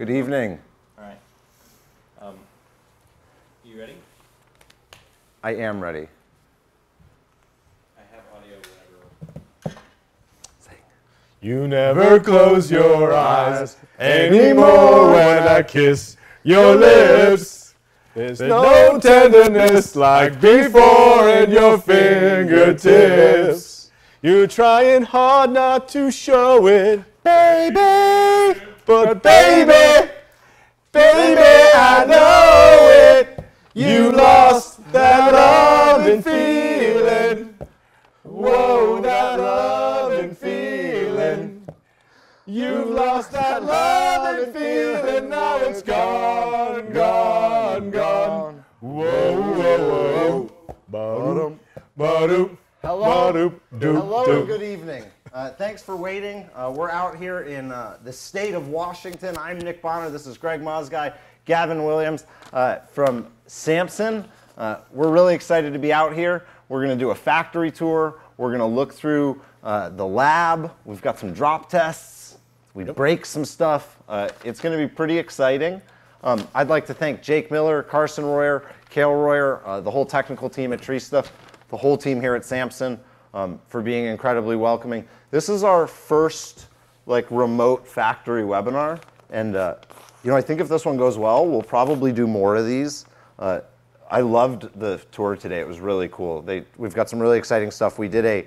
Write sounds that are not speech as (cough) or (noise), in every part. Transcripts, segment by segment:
Good evening. All right. Um, you ready? I am ready. I have audio whenever. You never close your eyes anymore when I kiss your lips. There's no tenderness like before in your fingertips. You're trying hard not to show it, baby. But baby, baby, I know it. You lost that loving feeling. Whoa, that loving feeling. You've lost that loving feeling. Now it's gone, gone, gone. Whoa, whoa, whoa. Ba-doom, ba-doom, Hello. ba-doom, doom, Hello doom. and good evening. Uh, thanks for waiting. Uh, we're out here in uh, the state of Washington. I'm Nick Bonner. This is Greg Mosguy, Gavin Williams uh, from Samson. Uh, we're really excited to be out here. We're going to do a factory tour. We're going to look through uh, the lab. We've got some drop tests. We break some stuff. Uh, it's going to be pretty exciting. Um, I'd like to thank Jake Miller, Carson Royer, Kale Royer, uh, the whole technical team at Tree Stuff, the whole team here at Samson um, for being incredibly welcoming. This is our first like remote factory webinar, and uh, you know I think if this one goes well, we'll probably do more of these. Uh, I loved the tour today. It was really cool. They, we've got some really exciting stuff. We did a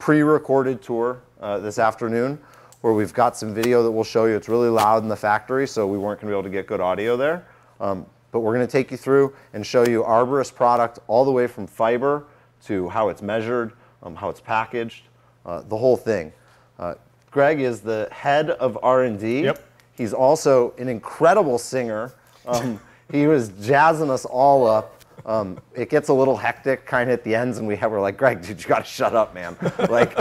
pre-recorded tour uh, this afternoon where we've got some video that we'll show you. It's really loud in the factory, so we weren't to be able to get good audio there. Um, but we're going to take you through and show you Arborist product all the way from fiber to how it's measured, um, how it's packaged, uh, the whole thing. Uh, Greg is the head of R&D. Yep. He's also an incredible singer. Um, (laughs) he was jazzing us all up. Um, it gets a little hectic kind of at the ends, and we have, we're like, Greg, dude, you got to shut up, man. (laughs) like,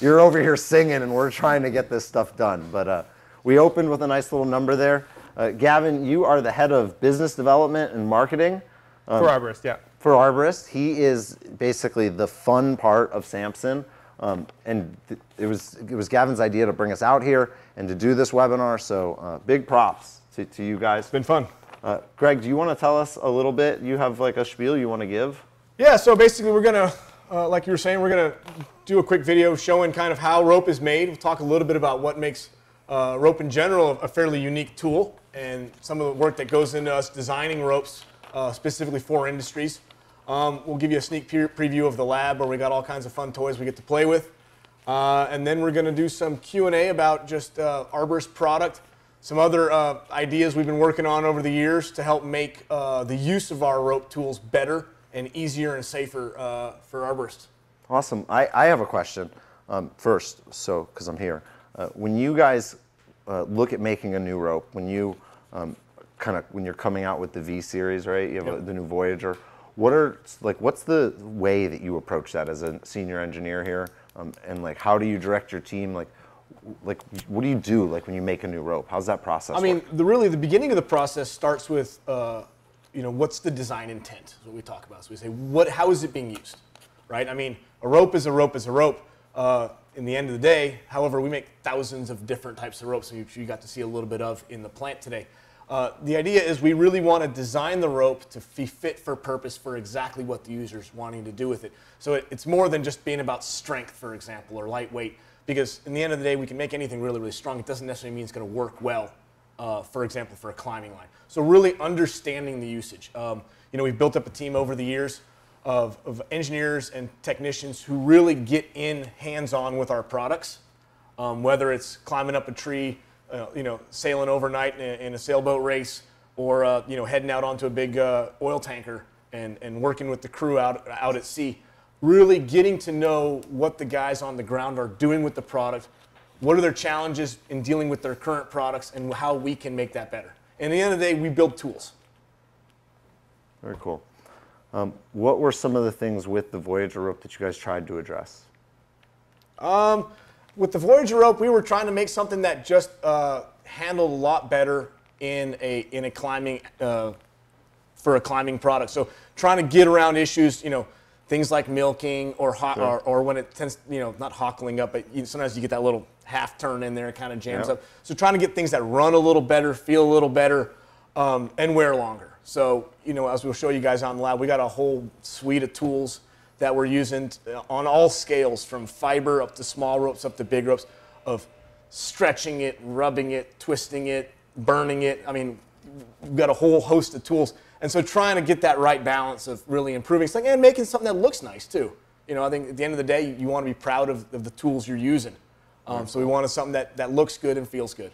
you're over here singing, and we're trying to get this stuff done. But uh, we opened with a nice little number there. Uh, Gavin, you are the head of business development and marketing For Arborist, yeah. for Arborist. He is basically the fun part of Samson. Um, and it was it was Gavin's idea to bring us out here and to do this webinar. So uh, big props to, to you guys. It's been fun. Uh, Greg, do you want to tell us a little bit? You have like a spiel you want to give? Yeah, so basically we're gonna, uh, like you were saying, we're gonna do a quick video showing kind of how rope is made. We'll talk a little bit about what makes uh, rope in general a fairly unique tool and some of the work that goes into us designing ropes uh, specifically for industries. Um, we'll give you a sneak pre- preview of the lab where we got all kinds of fun toys we get to play with. Uh, and then we're going to do some Q&A about just uh, Arborist product, some other uh, ideas we've been working on over the years to help make uh, the use of our rope tools better and easier and safer uh, for arborists. Awesome. I, I have a question um, first, so because I'm here. Uh, when you guys uh, look at making a new rope, when you um, kind of when you're coming out with the V series, right? You have a, the new Voyager. What are like what's the way that you approach that as a senior engineer here, um, and like how do you direct your team? Like, like what do you do like when you make a new rope? How's that process? I mean, the really the beginning of the process starts with, uh, you know, what's the design intent? Is what we talk about. So we say, what, how is it being used, right? I mean, a rope is a rope is a rope. Uh, in the end of the day, however, we make thousands of different types of ropes, which you got to see a little bit of in the plant today. Uh, the idea is we really want to design the rope to be fit for purpose for exactly what the user's wanting to do with it. So it, it's more than just being about strength, for example, or lightweight, because in the end of the day, we can make anything really, really strong. It doesn't necessarily mean it's going to work well uh, for example, for a climbing line. So really understanding the usage. Um, you know, we've built up a team over the years of, of engineers and technicians who really get in hands-on with our products, um, whether it's climbing up a tree, uh, you know, sailing overnight in a, in a sailboat race, or uh, you know, heading out onto a big uh, oil tanker and, and working with the crew out, out at sea. Really getting to know what the guys on the ground are doing with the product, what are their challenges in dealing with their current products, and how we can make that better. And at the end of the day, we build tools. very cool. Um, what were some of the things with the Voyager rope that you guys tried to address? Um, with the Voyager rope, we were trying to make something that just uh, handled a lot better in a in a climbing uh, for a climbing product. So trying to get around issues, you know, things like milking or, ho- or, or when it tends, you know, not hockling up, but you, sometimes you get that little half turn in there, it kind of jams up. So trying to get things that run a little better, feel a little better, um, and wear longer. So, you know, as we'll show you guys on the lab, we got a whole suite of tools that we're using on all scales, from fiber up to small ropes up to big ropes, of stretching it, rubbing it, twisting it, burning it. I mean, we've got a whole host of tools. And so trying to get that right balance of really improving something and making something that looks nice too. You know, I think at the end of the day, you, you want to be proud of, of the tools you're using. Um, so we wanted something that, that looks good and feels good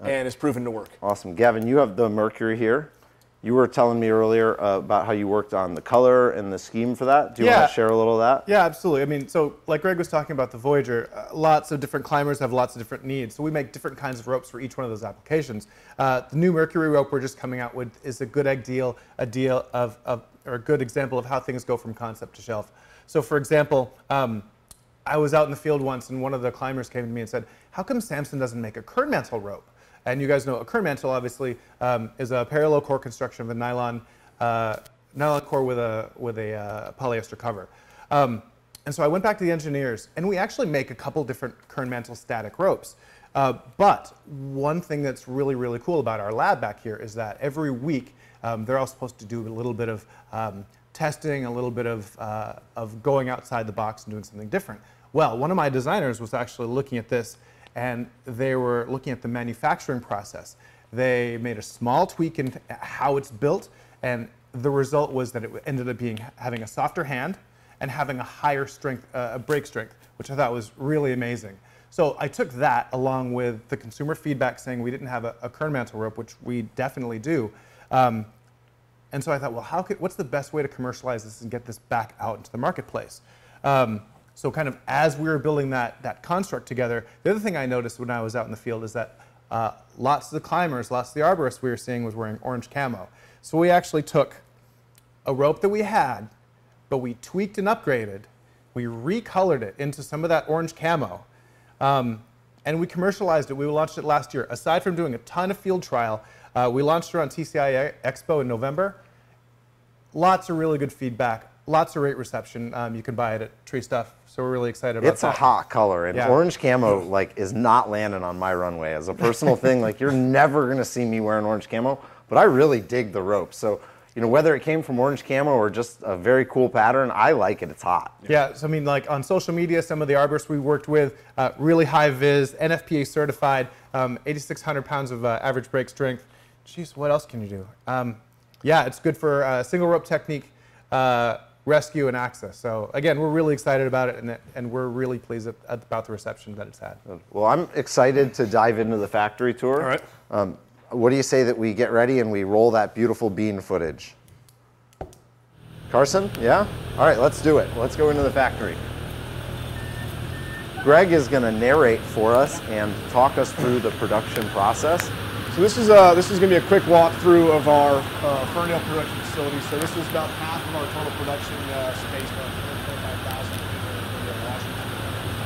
and is proven to work. Awesome. Gavin, you have the Mercury here. You were telling me earlier uh, about how you worked on the color and the scheme for that. Do you Yeah. want to share a little of that? Yeah, absolutely. I mean, so like Greg was talking about the Voyager, uh, lots of different climbers have lots of different needs. So we make different kinds of ropes for each one of those applications. Uh, the new Mercury rope we're just coming out with is a good ideal, a deal of, of or a good example of how things go from concept to shelf. So for example, um, I was out in the field once and one of the climbers came to me and said, how come Samson doesn't make a kern mantle rope? And you guys know a kern mantle obviously um, is a parallel core construction of a nylon, uh, nylon core with a, with a uh, polyester cover. Um, and so I went back to the engineers and we actually make a couple different kern mantle static ropes. Uh, but one thing that's really, really cool about our lab back here is that every week um, they're all supposed to do a little bit of um, testing, a little bit of, uh, of going outside the box and doing something different. Well, one of my designers was actually looking at this and they were looking at the manufacturing process. They made a small tweak in how it's built and the result was that it ended up being having a softer hand and having a higher strength, uh, a break strength, which I thought was really amazing. So I took that along with the consumer feedback saying we didn't have a, a kern mantle rope, which we definitely do. Um, and so I thought, well, how could, what's the best way to commercialize this and get this back out into the marketplace? Um, so kind of as we were building that, that construct together, the other thing I noticed when I was out in the field is that uh, lots of the climbers, lots of the arborists we were seeing was wearing orange camo. So we actually took a rope that we had, but we tweaked and upgraded. We recolored it into some of that orange camo. Um, and we commercialized it. We launched it last year. Aside from doing a ton of field trial, uh, we launched it on TCI Expo in November. Lots of really good feedback, lots of great reception. Um, you can buy it at Tree Stuff, so we're really excited about it. It's a hot color, and Yeah. orange camo like is not landing on my runway as a personal (laughs) thing. Like you're never gonna see me wearing orange camo, but I really dig the rope. So you know whether it came from orange camo or just a very cool pattern, I like it. It's hot. Yeah, so I mean, like on social media, some of the arborists we worked with, uh, really high vis, NFPA certified, um, 8,600 pounds of uh, average break strength. Jeez, what else can you do? Um, yeah, it's good for uh, single rope technique, uh, rescue, and access. So again, we're really excited about it, and, it- and we're really pleased at, about the reception that it's had. Well, I'm excited to dive into the factory tour. All right. Um, what do you say that we get ready and we roll that beautiful bean footage? Carson, yeah? All right, let's do it. Let's go into the factory. Greg is going to narrate for us and talk us through the production process. So this is uh, this is going to be a quick walkthrough of our uh, Ferndale production facility. So this is about half of our total production uh, space, about 125,000 people in Washington.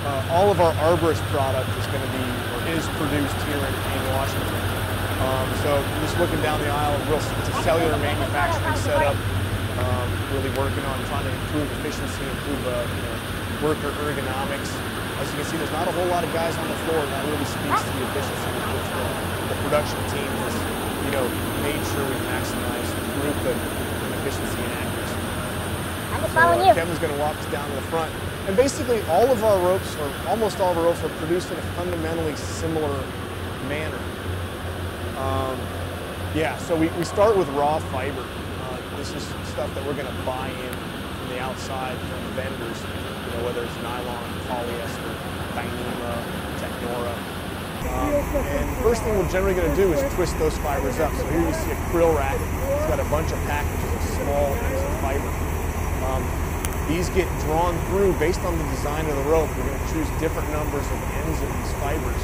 Uh, all of our arborist product is going to be or is produced here in, in Washington. Um, so just looking down the aisle, real, it's a cellular manufacturing setup. Um, really working on trying to improve efficiency, improve uh, you know, worker ergonomics. As you can see, there's not a whole lot of guys on the floor, and that really speaks to the efficiency the, production team has, you know, made sure we maximize throughput and efficiency and accuracy. I'm So following uh, you. Kevin's going to walk us down to the front. And basically, all of our ropes, or almost all of our ropes, are produced in a fundamentally similar manner. Um, yeah, so we, we start with raw fiber. Uh, this is stuff that we're going to buy in from the outside from vendors, you know, whether it's nylon, polyester, Dyneema, Technora. Um, first thing we're generally going to do is twist those fibers up. So here you see a creel rack. It's got a bunch of packages of small ends of fiber. Um, these get drawn through based on the design of the rope. We're going to choose different numbers of ends of these fibers.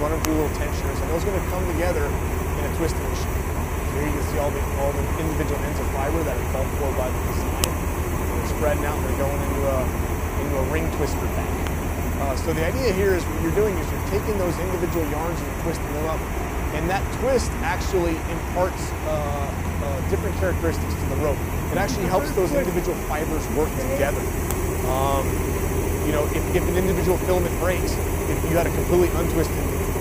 Run them through little tensioners, and those are going to come together in a twisting machine. So here you can see all the, all the individual ends of fiber that are called for by the design. They're spreading out and they're going into a, into a ring twister pack. Uh, so the idea here is what you're doing is you're taking those individual yarns and you're twisting them up and that twist actually imparts uh, uh, different characteristics to the rope. It actually helps those individual fibers work together. Um, you know, if, if an individual filament breaks, if you had a completely untwisted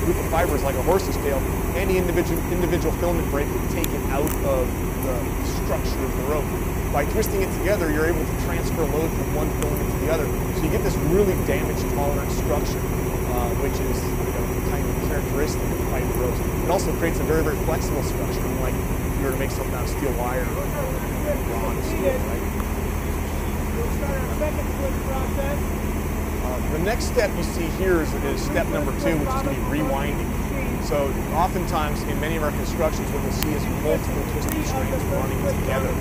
group of fibers like a horse's tail, any individual individual filament break would take it out of the structure of the rope. By twisting it together, you're able to transfer load from one filament to the other. So you get this really damage tolerant structure, uh, which is you know, kind of characteristic of fiber ropes. It also creates a very, very flexible structure, unlike if you were to make something out of steel wire or bronze, right? Uh, the next step you see here is, is step number two, which is going to be rewinding. So oftentimes in many of our constructions, what you'll see is multiple twisting strings running together.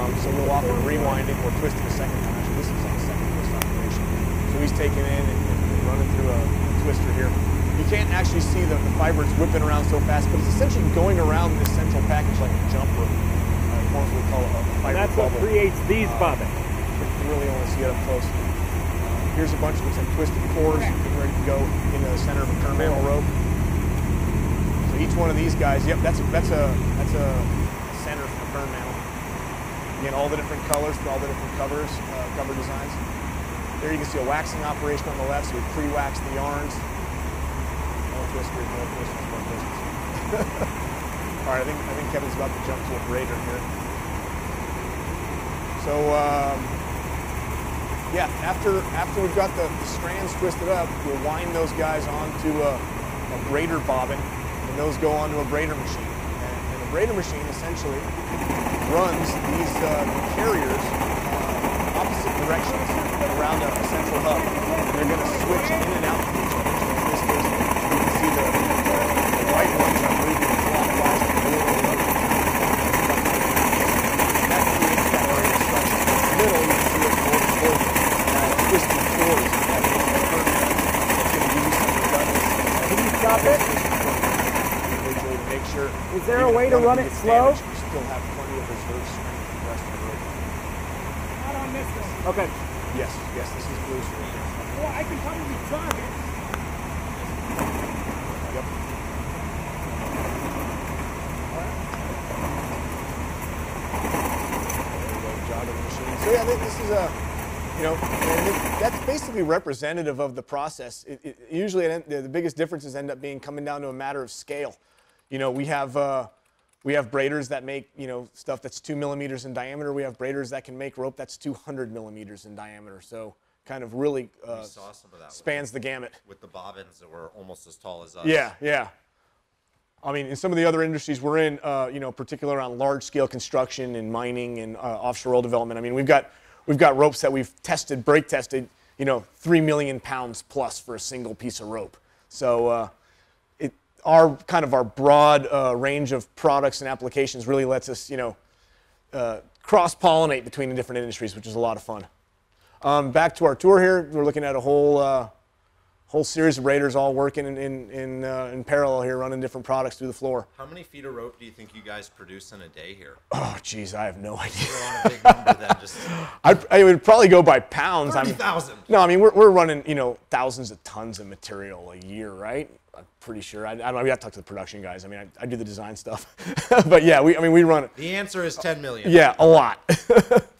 Um, so we'll often rewind it or twist it a second time. Actually, this is on second twist operation. So he's taking in and, and running through a, twister here. You can't actually see the, the fibers whipping around so fast, but it's essentially going around this central package like a jumper. Uh, what we call a, a fiber That's what creates these bobbins. You can really only see it up close. Uh, here's a bunch of looks like twisted cores getting ready to go into the center of a Kernmantle rope. So each one of these guys, yep, that's a, that's a that's a center for the Kernmantle. Again, all the different colors for all the different covers, uh, cover designs. There you can see a waxing operation on the left, so we pre-wax the yarns. More twisters, more twisters, more twisters. (laughs) all right, I think I think Kevin's about to jump to a braider here. So um, yeah, after after we've got the, the strands twisted up, we'll wind those guys onto a, a braider bobbin, and those go onto a braider machine. And, and a braider machine essentially runs these uh, carriers uh, opposite directions around a central hub. And they're going to switch in and out from each other. So in this case, you can see the, the, the white ones are moving clockwise, and the blue ones are moving that creates that braider structure. In the middle, you can see it more toward uh, twisted towards that makes the curve that's going to give you some redundancy. Can you stop it? Individually to make sure. Is there a even way if to one run it slow? You still have plenty of reserve strength the rest of the rope. Not on this one. Okay. Yes, yes, this is blue strength. Well, I can probably it. Yep. So yeah, this is a, you know, and that's basically representative of the process. It, it, usually, it, the the biggest differences end up being coming down to a matter of scale. You know, we have uh, we have braiders that make you know stuff that's two millimeters in diameter. We have braiders that can make rope that's 200 millimeters in diameter. So kind of really uh, of spans the gamut. with the bobbins that were almost as tall as us. Yeah, yeah. I mean, in some of the other industries we're in, uh, you know, particularly around large-scale construction and mining and uh, offshore oil development. I mean, we've got we've got ropes that we've tested, break tested, you know, three million pounds plus for a single piece of rope. So, uh, our kind of our broad uh, range of products and applications really lets us, you know, uh, cross-pollinate between the different industries, which is a lot of fun. Um, back to our tour here, we're looking at a whole. Whole series of braiders all working in, in, in, uh, in parallel here, running different products through the floor. How many feet of rope do you think you guys produce in a day here? Oh, geez, I have no idea. We're on a big number just (laughs) I, I would probably go by pounds. I mean- 30,000. No, I mean, we're, we're running, you know, thousands of tons of material a year, right? I'm pretty sure. I, I don't know. We got to talk to the production guys. I mean, I, I do the design stuff. (laughs) but yeah, we, I mean, we run, The answer is 10 million. yeah, a lot. (laughs)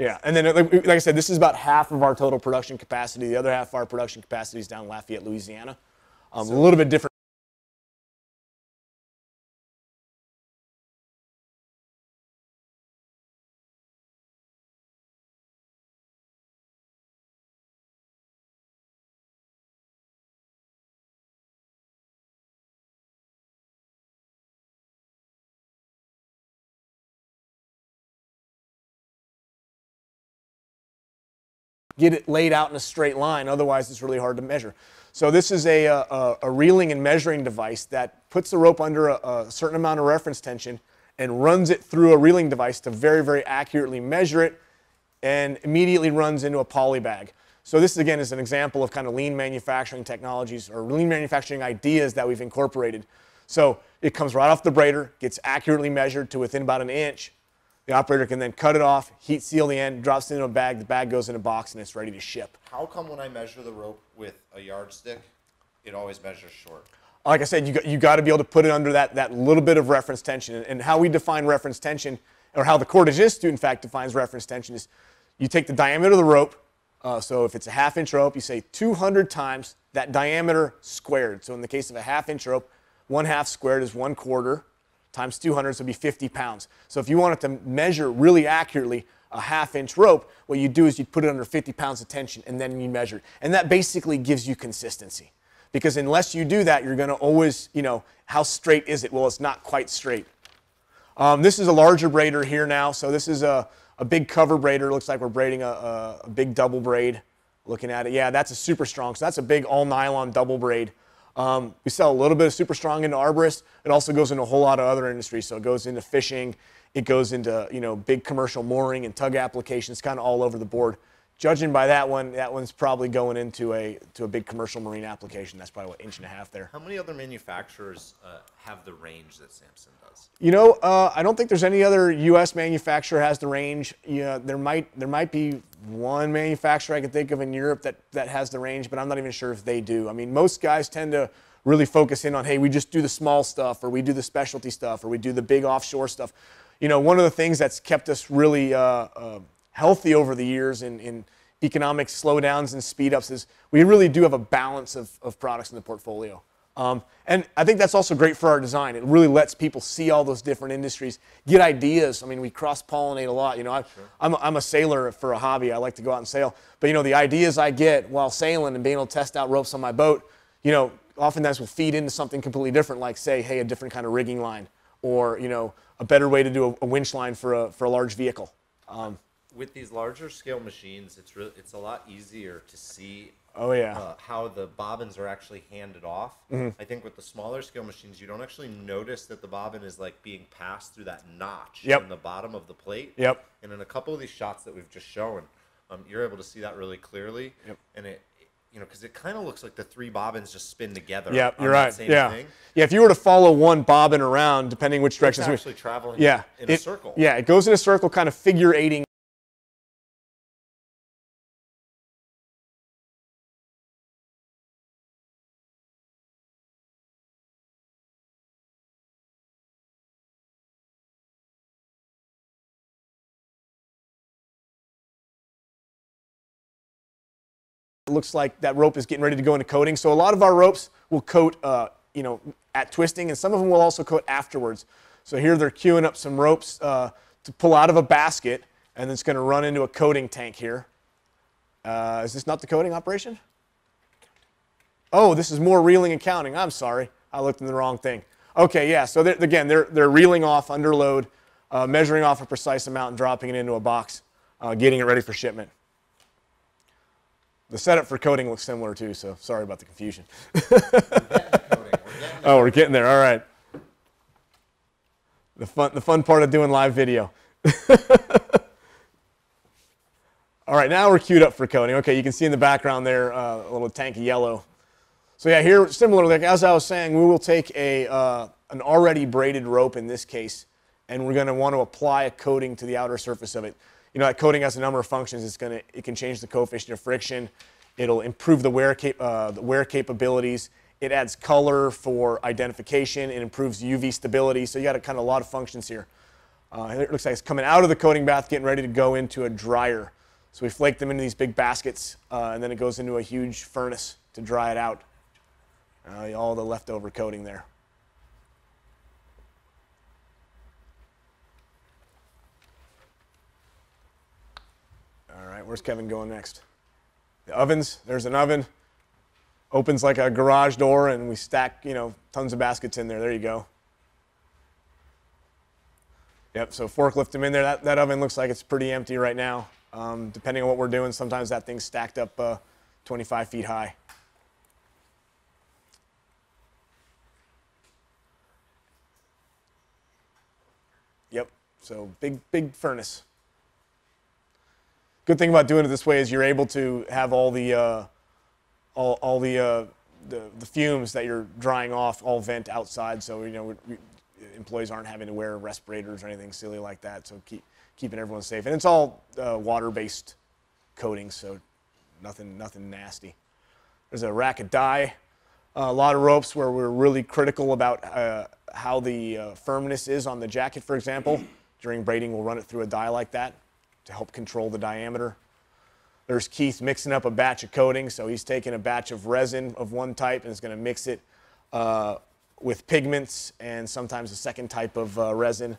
yeah, and then, like, like I said, this is about half of our total production capacity. The other half of our production capacity is down in Lafayette, Louisiana. Um, a little bit different. Get it laid out in a straight line. Otherwise, it's really hard to measure. So this is a, uh, a, a reeling and measuring device that puts the rope under a, a certain amount of reference tension and runs it through a reeling device to very, very accurately measure it and immediately runs into a poly bag. So this again is an example of kind of lean manufacturing technologies or lean manufacturing ideas that we've incorporated. So it comes right off the braider, gets accurately measured to within about an inch. The operator can then cut it off, heat seal the end, drops it into a bag, the bag goes in a box, and it's ready to ship. How come when I measure the rope with a yardstick, it always measures short? like I said, you got, you got to be able to put it under that, that little bit of reference tension. And, and how we define reference tension, or how the Cordage Institute, in fact, defines reference tension is you take the diameter of the rope. Uh, so if it's a half inch rope, you say 200 times that diameter squared. So in the case of a half inch rope, one half squared is one quarter times 200, so it'd be 50 pounds. So if you wanted to measure really accurately a half inch rope, what you do is you put it under 50 pounds of tension and then you measure it. And that basically gives you consistency. Because unless you do that, you're going to always, you know, how straight is it? Well, it's not quite straight. Um, this is a larger braider here now. So this is a, a big cover braider. Looks like we're braiding a, a, a big double braid. Looking at it, yeah, that's a super strong. So that's a big all nylon double braid. Um, we sell a little bit of super strong into arborists. It also goes into a whole lot of other industries. So it goes into fishing. It goes into you know big commercial mooring and tug applications, kind of all over the board. Judging by that one, that one's probably going into a to a big commercial marine application. That's probably what inch and a half there. How many other manufacturers uh, have the range that Samson does? You know, uh, I don't think there's any other U.S. manufacturer has the range. Yeah, there might there might be one manufacturer I can think of in Europe that that has the range, but I'm not even sure if they do. I mean, most guys tend to really focus in on, hey, we just do the small stuff, or we do the specialty stuff, or we do the big offshore stuff. You know, one of the things that's kept us really uh, uh, healthy over the years in, in economic slowdowns and speed ups is we really do have a balance of, of products in the portfolio. Um, and I think that's also great for our design. It really lets people see all those different industries, get ideas. I mean, we cross pollinate a lot. You know, I, I'm, a, I'm a sailor for a hobby. I like to go out and sail. But, you know, the ideas I get while sailing and being able to test out ropes on my boat, you know, oftentimes will feed into something completely different, like, say, hey, a different kind of rigging line or, you know, a better way to do a, a winch line for a, for a large vehicle. Um, With these larger scale machines, it's really it's a lot easier to see oh, yeah. uh, how the bobbins are actually handed off. Mm-hmm. I think with the smaller scale machines, you don't actually notice that the bobbin is like being passed through that notch Yep. in the bottom of the plate. Yep. And in a couple of these shots that we've just shown, um, you're able to see that really clearly. Yep. And it, you know, because it kind of looks like the three bobbins just spin together. Yeah, you're right. Same Yeah, Thing. yeah. If you were to follow one bobbin around, depending which direction, it's actually traveling. yeah, In a it- circle. Yeah, it goes in a circle, kind of figure eighting. Looks like that rope is getting ready to go into coating. So a lot of our ropes will coat, uh, you know, at twisting, and some of them will also coat afterwards. So here they're queuing up some ropes uh, to pull out of a basket, and it's going to run into a coating tank here. Uh, is this not the coating operation? Oh, this is more reeling and counting. I'm sorry, I looked in the wrong thing. Okay, yeah. So they're, again, they're they're reeling off under load, uh, measuring off a precise amount and dropping it into a box, uh, getting it ready for shipment. The setup for coating looks similar too, so sorry about the confusion. oh, we're getting there. All right. The fun, the fun part of doing live video. (laughs) All right, now we're queued up for coating. Okay, you can see in the background there uh, a little tank of yellow. So yeah, here similarly, like as I was saying, we will take a uh, an already braided rope in this case, and we're going to want to apply a coating to the outer surface of it. You know, that coating has a number of functions. It's to it can change the coefficient of friction. It'll improve the wear cap- uh, the wear capabilities. It adds color for identification. It improves UV stability. So you got a kind of a lot of functions here. Uh, it looks like it's coming out of the coating bath, getting ready to go into a dryer. So we flake them into these big baskets, uh, and then it goes into a huge furnace to dry it out. Uh, all the leftover coating there. All right, where's Kevin going next? The ovens, there's an oven. Opens like a garage door, and we stack, you know, tons of baskets in there. There you go. Yep, so forklift them in there. That, that oven looks like it's pretty empty right now. Um, depending on what we're doing, sometimes that thing's stacked up uh, 25 feet high. Yep, so big, big furnace. Good thing about doing it this way is you're able to have all the, uh, all, all the, uh, the, the fumes that you're drying off all vent outside. So, you know, we, we, employees aren't having to wear respirators or anything silly like that. So keep, keeping everyone safe. And it's all uh, water-based coatings, so nothing, nothing nasty. There's a rack of dye. a lot of ropes where we're really critical about uh, how the uh, firmness is on the jacket, for example. During braiding, we'll run it through a die like that to help control the diameter. There's Keith mixing up a batch of coating. So he's taking a batch of resin of one type and is going to mix it uh, with pigments and sometimes a second type of uh, resin.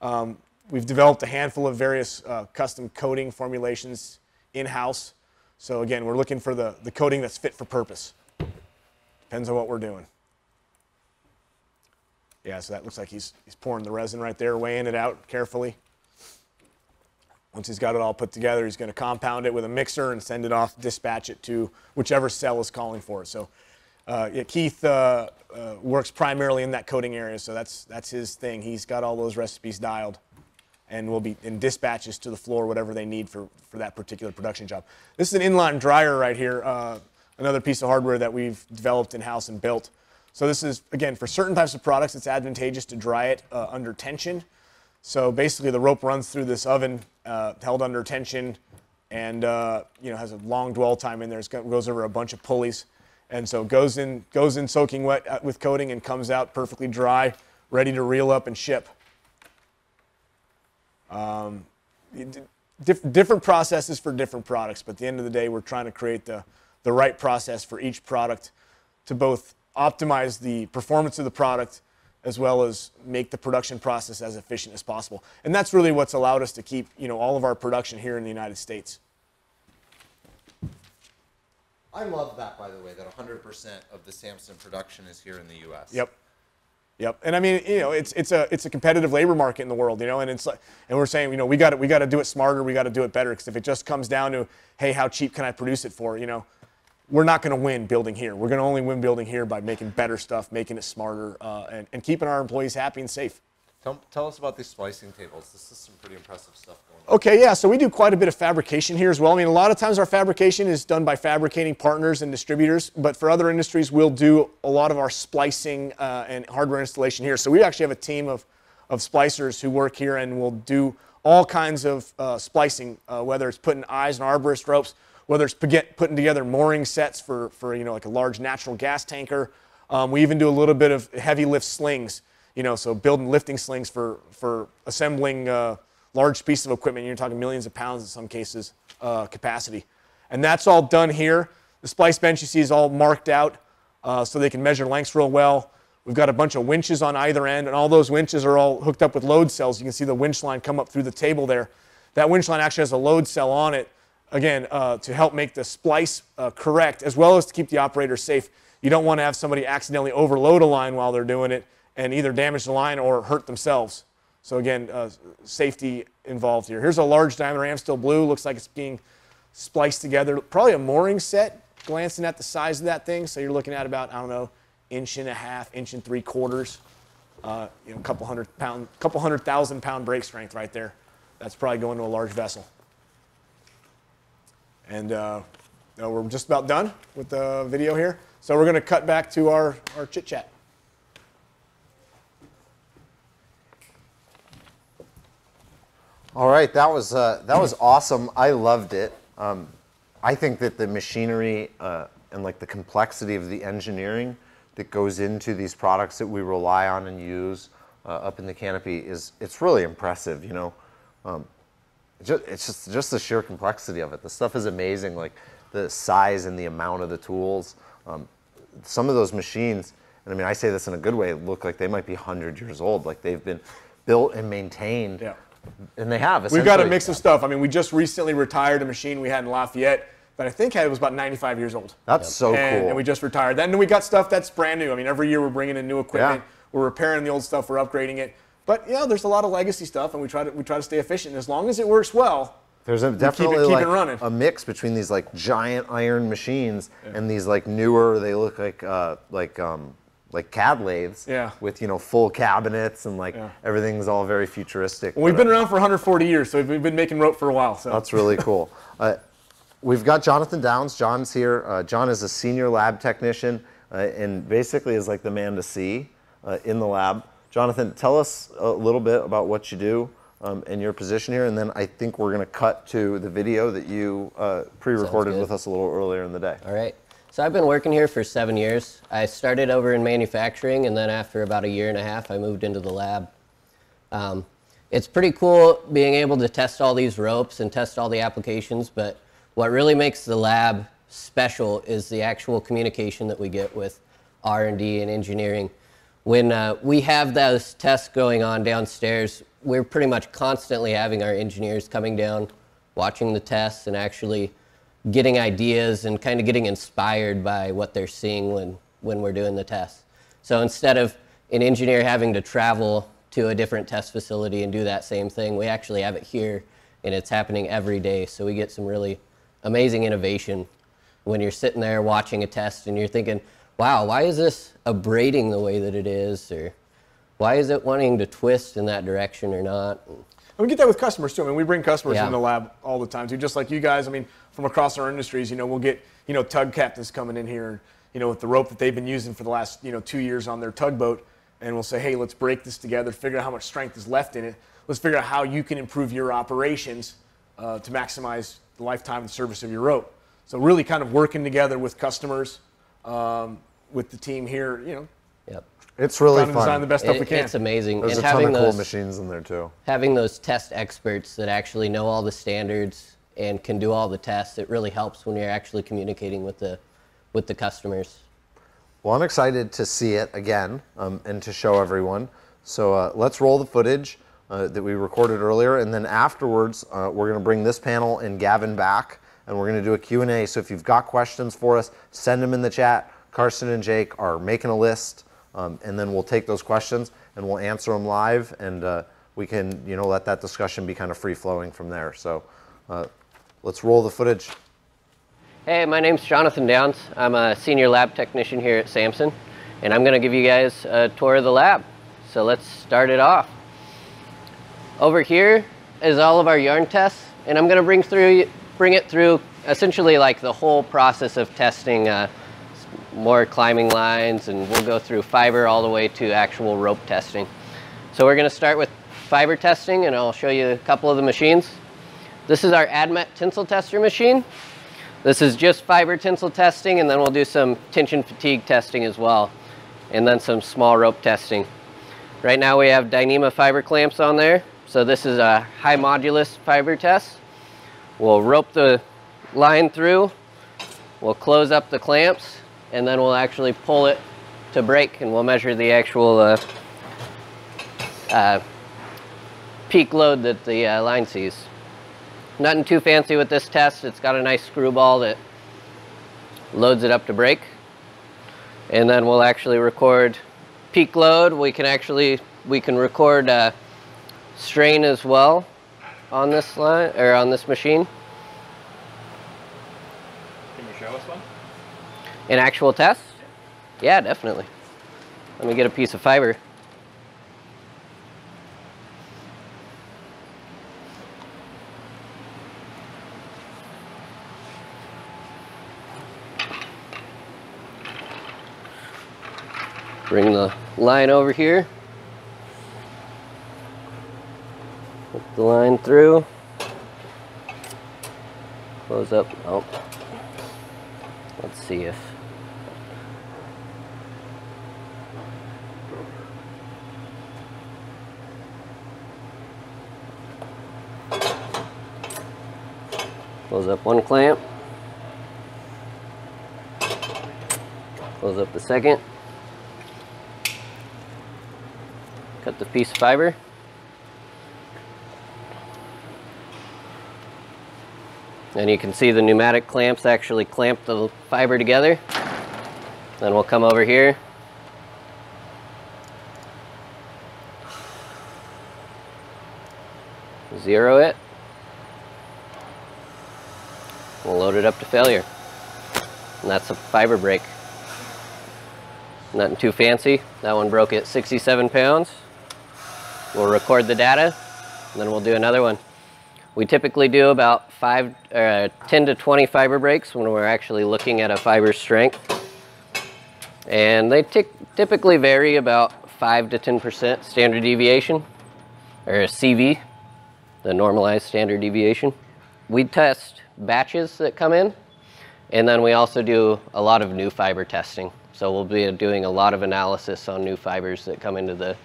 Um, we've developed a handful of various uh, custom coating formulations in-house. So again, we're looking for the, the coating that's fit for purpose. Depends on what we're doing. Yeah, so that looks like he's, he's pouring the resin right there, weighing it out carefully. Once he's got it all put together, he's going to compound it with a mixer and send it off, dispatch it to whichever cell is calling for it. So uh, yeah, Keith uh, uh, works primarily in that coating area, so that's, that's his thing. He's got all those recipes dialed and will be in dispatches to the floor, whatever they need for, for that particular production job. This is an inline dryer right here, uh, another piece of hardware that we've developed in-house and built. So this is, again, for certain types of products, it's advantageous to dry it uh, under tension. So basically the rope runs through this oven uh, held under tension and uh, you know has a long dwell time in there. It goes over a bunch of pulleys. And so goes in, goes in soaking wet uh, with coating and comes out perfectly dry, ready to reel up and ship. Um, diff- different processes for different products, but at the end of the day, we're trying to create the, the right process for each product to both optimize the performance of the product as well as make the production process as efficient as possible. And that's really what's allowed us to keep, you know, all of our production here in the United States. I love that, by the way, that 100% of the Samson production is here in the U.S. Yep. Yep. And I mean, you know, it's it's a it's a competitive labor market in the world, you know, and it's like, and we're saying, you know, we got to we got to do it smarter, we got to do it better because if it just comes down to, hey, how cheap can I produce it for, you know, we're not going to win building here. We're going to only win building here by making better stuff, making it smarter, uh, and, and keeping our employees happy and safe. Tell, tell us about these splicing tables. This is some pretty impressive stuff going on. Okay, yeah, so we do quite a bit of fabrication here as well. I mean, a lot of times our fabrication is done by fabricating partners and distributors, but for other industries, we'll do a lot of our splicing uh, and hardware installation here. So we actually have a team of, of splicers who work here and will do all kinds of uh, splicing, uh, whether it's putting eyes and arborist ropes, whether it's putting together mooring sets for, for you know, like a large natural gas tanker. Um, we even do a little bit of heavy lift slings you know, so building lifting slings for, for assembling uh, large pieces of equipment, you're talking millions of pounds in some cases uh, capacity. And that's all done here. The splice bench you see is all marked out uh, so they can measure lengths real well. We've got a bunch of winches on either end, and all those winches are all hooked up with load cells. You can see the winch line come up through the table there. That winch line actually has a load cell on it, again, uh, to help make the splice uh, correct, as well as to keep the operator safe. You don't want to have somebody accidentally overload a line while they're doing it and either damage the line or hurt themselves. So again, uh, safety involved here. Here's a large diameter AmSteel Blue. Looks like it's being spliced together. Probably a mooring set, glancing at the size of that thing. So you're looking at about, I don't know, inch and a half, inch and three quarters. Uh, you know, a couple hundred pound, couple hundred thousand pound break strength right there. That's probably going to a large vessel. And uh, we're just about done with the video here. So we're going to cut back to our, our chit chat. All right, that was uh, that was awesome. I loved it. Um, I think that the machinery uh, and like the complexity of the engineering that goes into these products that we rely on and use uh, up in the canopy is it's really impressive. You know, um, just, it's just just the sheer complexity of it. The stuff is amazing. Like the size and the amount of the tools. Um, some of those machines, and I mean I say this in a good way, look like they might be hundred years old. Like they've been built and maintained. Yeah and they have. We've got a mix of stuff. I mean, we just recently retired a machine we had in Lafayette that I think had, was about 95 years old. That's so and, cool. And we just retired that. And then we got stuff that's brand new. I mean, every year we're bringing in new equipment. Yeah. We're repairing the old stuff. We're upgrading it. But yeah, there's a lot of legacy stuff, and we try to we try to stay efficient. As long as it works well, there's a, definitely keep it, like keep it a mix between these like giant iron machines yeah. and these like newer. They look like uh, like um, like CAD lathes yeah. with you know full cabinets and like yeah. everything's all very futuristic. Well, we've been around for 140 years, so we've been making rope for a while. So that's really cool. (laughs) uh, we've got Jonathan Downs. John's here. Uh, John is a senior lab technician uh, and basically is like the man to see uh, in the lab. Jonathan, tell us a little bit about what you do. Um, and your position here, and then I think we're going to cut to the video that you uh, pre-recorded with us a little earlier in the day. All right. So I've been working here for seven years. I started over in manufacturing, and then after about a year and a half, I moved into the lab. Um, it's pretty cool being able to test all these ropes and test all the applications, but what really makes the lab special is the actual communication that we get with R&D and engineering. When uh, we have those tests going on downstairs, we're pretty much constantly having our engineers coming down, watching the tests, and actually getting ideas and kind of getting inspired by what they're seeing when, when we're doing the tests. So instead of an engineer having to travel to a different test facility and do that same thing, we actually have it here and it's happening every day. So we get some really amazing innovation when you're sitting there watching a test and you're thinking, wow, why is this abrading the way that it is? Or why is it wanting to twist in that direction or not? And we get that with customers too. I mean, we bring customers Yeah. in the lab all the time too, just like you guys. I mean, from across our industries, you know, we'll get you know tug captains coming in here, you know, with the rope that they've been using for the last you know two years on their tugboat, and we'll say, hey, let's break this together, figure out how much strength is left in it. Let's figure out how you can improve your operations uh, to maximize the lifetime and service of your rope. So really, kind of working together with customers, um, with the team here, you know, Yep. It's really trying to design fun. the best stuff we can. it's amazing. There's and a ton having of cool those, machines in there too. having those test experts that actually know all the standards and can do all the tests, it really helps when you're actually communicating with the with the customers. Well, I'm excited to see it again um, and to show everyone. So uh, let's roll the footage uh, that we recorded earlier, and then afterwards, uh, we're going to bring this panel and Gavin back, and we're going to do a Q&A. So if you've got questions for us, send them in the chat. Carson and Jake are making a list, um, and then we'll take those questions and we'll answer them live, and uh, we can, you know, let that discussion be kind of free flowing from there. So uh, let's roll the footage. Hey, my name's Jonathan Downs. I'm a senior lab technician here at Samson, and I'm going to give you guys a tour of the lab. So let's start it off. Over here is all of our yarn tests, and I'm going to bring through bring it through essentially like the whole process of testing uh, more climbing lines, and we'll go through fiber all the way to actual rope testing. So we're going to start with fiber testing, and I'll show you a couple of the machines. This is our AdMet tensile tester machine. This is just fiber tensile testing, and then we'll do some tension fatigue testing as well, and then some small rope testing. Right now we have Dyneema fiber clamps on there. So this is a high modulus fiber test. We'll rope the line through, we'll close up the clamps, and then we'll actually pull it to break, and we'll measure the actual uh, uh, peak load that the uh, line sees. Nothing too fancy with this test. It's got a nice screw ball that loads it up to break. And then we'll actually record peak load. We can actually, we can record uh, strain as well on this line, or on this machine. Can you show us one? An actual test? Yeah, definitely. Let me get a piece of fiber. Bring the line over here. The line through. Close up. Oh. Let's see if Close up one clamp. Close up the second. Cut the piece of fiber. And you can see the pneumatic clamps actually clamp the fiber together. Then we'll come over here. Zero it. We'll load it up to failure. And that's a fiber break. Nothing too fancy. That one broke at 67 pounds. We'll record the data, and then we'll do another one. We typically do about five, uh, 10 to 20 fiber breaks when we're actually looking at a fiber strength. And they typically vary about 5 to 10% standard deviation, or CV, the normalized standard deviation. We test batches that come in, And then we also do a lot of new fiber testing. So we'll be doing a lot of analysis on new fibers that come into the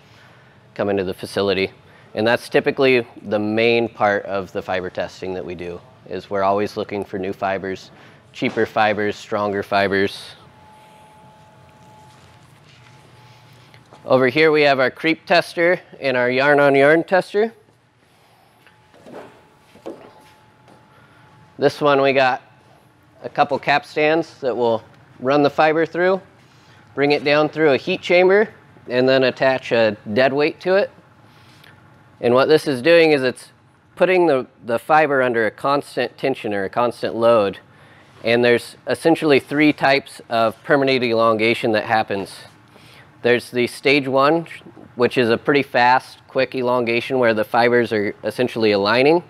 come into the facility. And that's typically the main part of the fiber testing that we do is we're always looking for new fibers, cheaper fibers, stronger fibers. Over here we have our creep tester and our yarn on yarn tester. This one we got a couple capstans that will run the fiber through, bring it down through a heat chamber, and then attach a dead weight to it. And what this is doing is it's putting the, the fiber under a constant tension or a constant load. And there's essentially three types of permanent elongation that happens. There's the stage one, which is a pretty fast, quick elongation where the fibers are essentially aligning.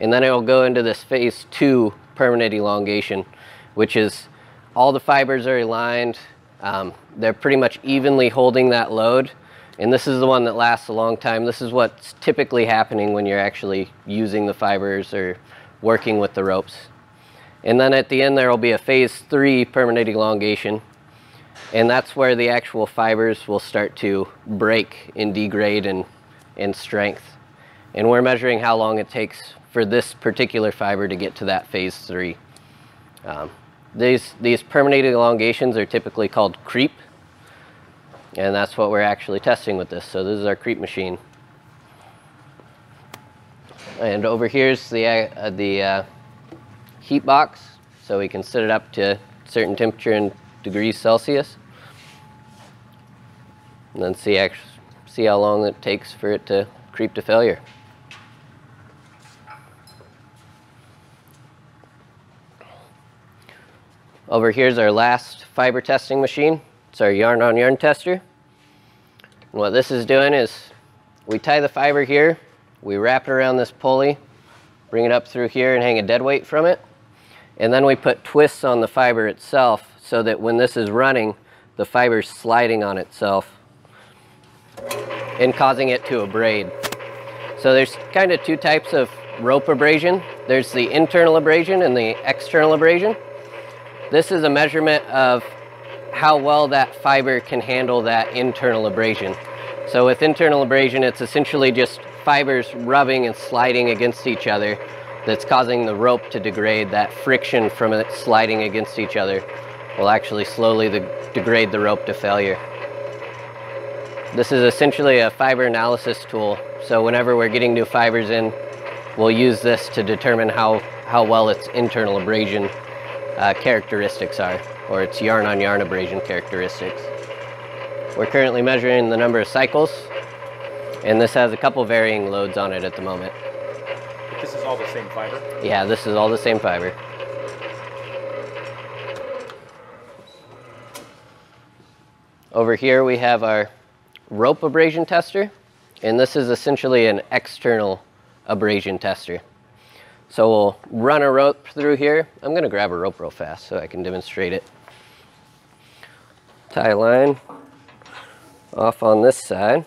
And then it will go into this phase two permanent elongation, which is all the fibers are aligned. Um, they're pretty much evenly holding that load. And this is the one that lasts a long time. This is what's typically happening when you're actually using the fibers or working with the ropes. And then at the end, there will be a phase three permanent elongation. And that's where the actual fibers will start to break and degrade in, in strength. And we're measuring how long it takes for this particular fiber to get to that phase three. Um, these, these permanent elongations are typically called creep. And that's what we're actually testing with this. So this is our creep machine. And over here's the, uh, the uh, heat box. So we can set it up to certain temperature in degrees Celsius. And then see, see how long it takes for it to creep to failure. Over here's our last fiber testing machine. Our yarn on yarn tester. And what this is doing is we tie the fiber here, we wrap it around this pulley, bring it up through here and hang a dead weight from it. And then we put twists on the fiber itself so that when this is running, the fiber's sliding on itself and causing it to abrade. So there's kind of two types of rope abrasion. There's the internal abrasion and the external abrasion. This is a measurement of how well that fiber can handle that internal abrasion. So with internal abrasion, it's essentially just fibers rubbing and sliding against each other that's causing the rope to degrade. That friction from it sliding against each other will actually slowly degrade the rope to failure. This is essentially a fiber analysis tool. So whenever we're getting new fibers in, we'll use this to determine how, how well its internal abrasion uh, characteristics are, or its yarn-on-yarn abrasion characteristics. We're currently measuring the number of cycles, and this has a couple varying loads on it at the moment. This is all the same fiber? Yeah, this is all the same fiber. Over here we have our rope abrasion tester, and this is essentially an external abrasion tester. So we'll run a rope through here. I'm gonna grab a rope real fast so I can demonstrate it. Tie line off on this side.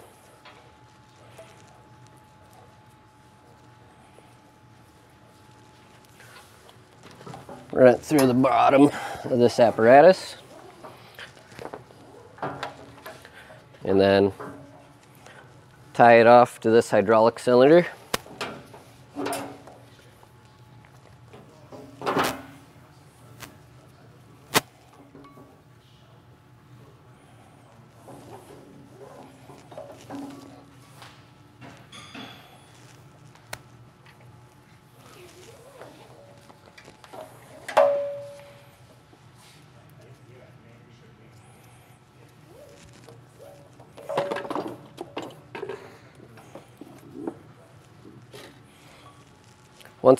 Run it through the bottom of this apparatus. And then tie it off to this hydraulic cylinder.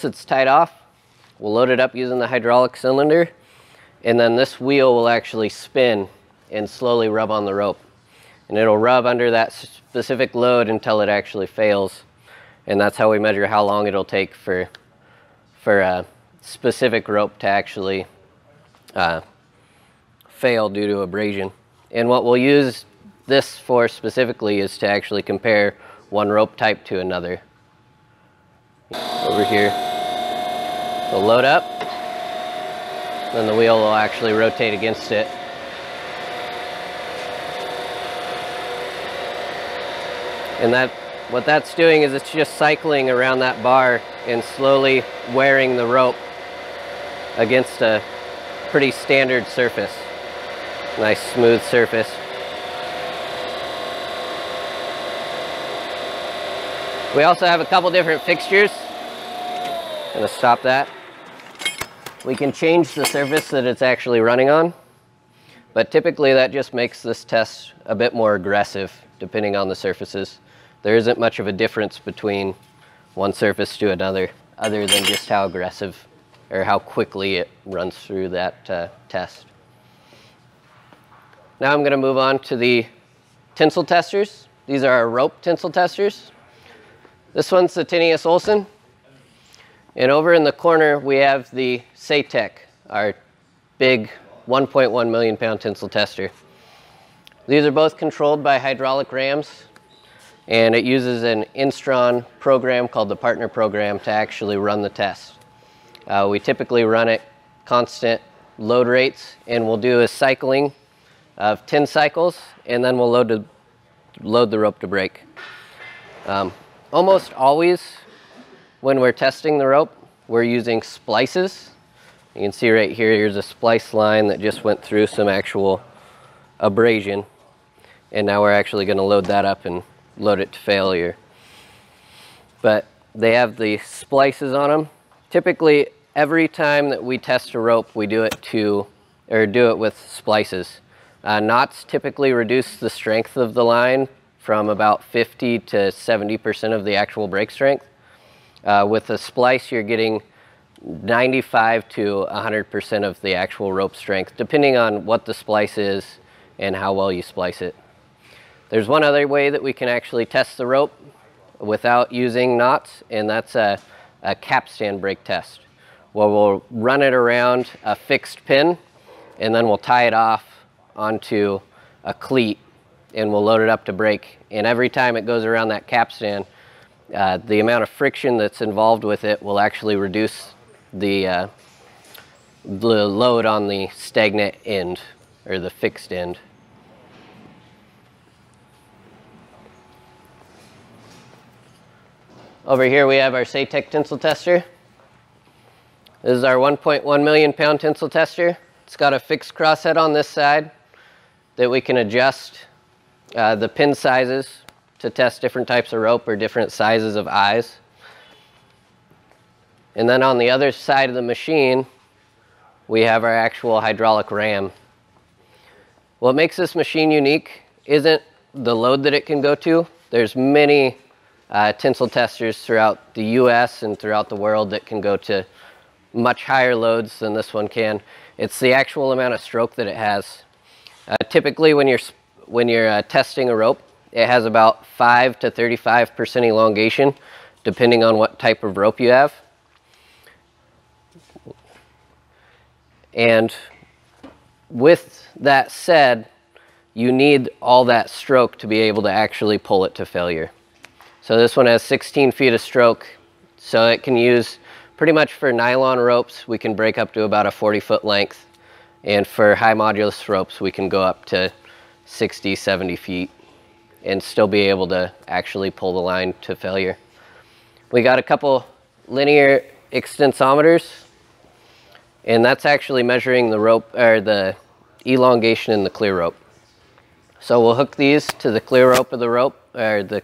Once it's tied off, we'll load it up using the hydraulic cylinder, and then this wheel will actually spin and slowly rub on the rope. And it'll rub under that specific load until it actually fails. And that's how we measure how long it'll take for, for a specific rope to actually uh, fail due to abrasion. And what we'll use this for specifically is to actually compare one rope type to another over here. So load up. then the wheel will actually rotate against it. And that, what that's doing is it's just cycling around that bar and slowly wearing the rope against a pretty standard surface. Nice smooth surface. We also have a couple different fixtures. Gonna stop that. We can change the surface that it's actually running on, but typically that just makes this test a bit more aggressive depending on the surfaces. There isn't much of a difference between one surface to another other than just how aggressive or how quickly it runs through that uh, test. Now I'm going to move on to the tensile testers. These are our rope tensile testers. This one's the Tinius Olsen. And over in the corner, we have the Satec, our big 1.1 million pound tensile tester. These are both controlled by hydraulic rams, and it uses an Instron program called the Partner Program to actually run the test. Uh, we typically run at constant load rates, and we'll do a cycling of 10 cycles, and then we'll load the, load the rope to break. Um, almost always when we're testing the rope, we're using splices. You can see right here, here's a splice line that just went through some actual abrasion. And now we're actually gonna load that up and load it to failure. But they have the splices on them. Typically, every time that we test a rope, we do it to, or do it with splices. Uh, knots typically reduce the strength of the line from about 50 to 70% of the actual break strength. Uh, with a splice, you're getting 95 to 100% of the actual rope strength, depending on what the splice is and how well you splice it. There's one other way that we can actually test the rope without using knots, and that's a, a capstan break test, where we'll run it around a fixed pin, and then we'll tie it off onto a cleat, and we'll load it up to break. And every time it goes around that capstan, uh, the amount of friction that's involved with it will actually reduce the, uh, the load on the stagnant end or the fixed end. Over here we have our Satec tensile tester. This is our 1.1 million pound tensile tester. It's got a fixed crosshead on this side that we can adjust uh, the pin sizes to test different types of rope or different sizes of eyes. And then on the other side of the machine, we have our actual hydraulic ram. What makes this machine unique isn't the load that it can go to. There's many uh, tensile testers throughout the US and throughout the world that can go to much higher loads than this one can. It's the actual amount of stroke that it has. Uh, typically when you're, when you're uh, testing a rope, it has about 5 to 35% elongation, depending on what type of rope you have. And with that said, you need all that stroke to be able to actually pull it to failure. So this one has 16 feet of stroke, so it can use pretty much for nylon ropes, we can break up to about a 40 foot length. And for high modulus ropes, we can go up to 60, 70 feet and still be able to actually pull the line to failure. We got a couple linear extensometers, and that's actually measuring the rope or the elongation in the clear rope. So we'll hook these to the clear rope of the rope or the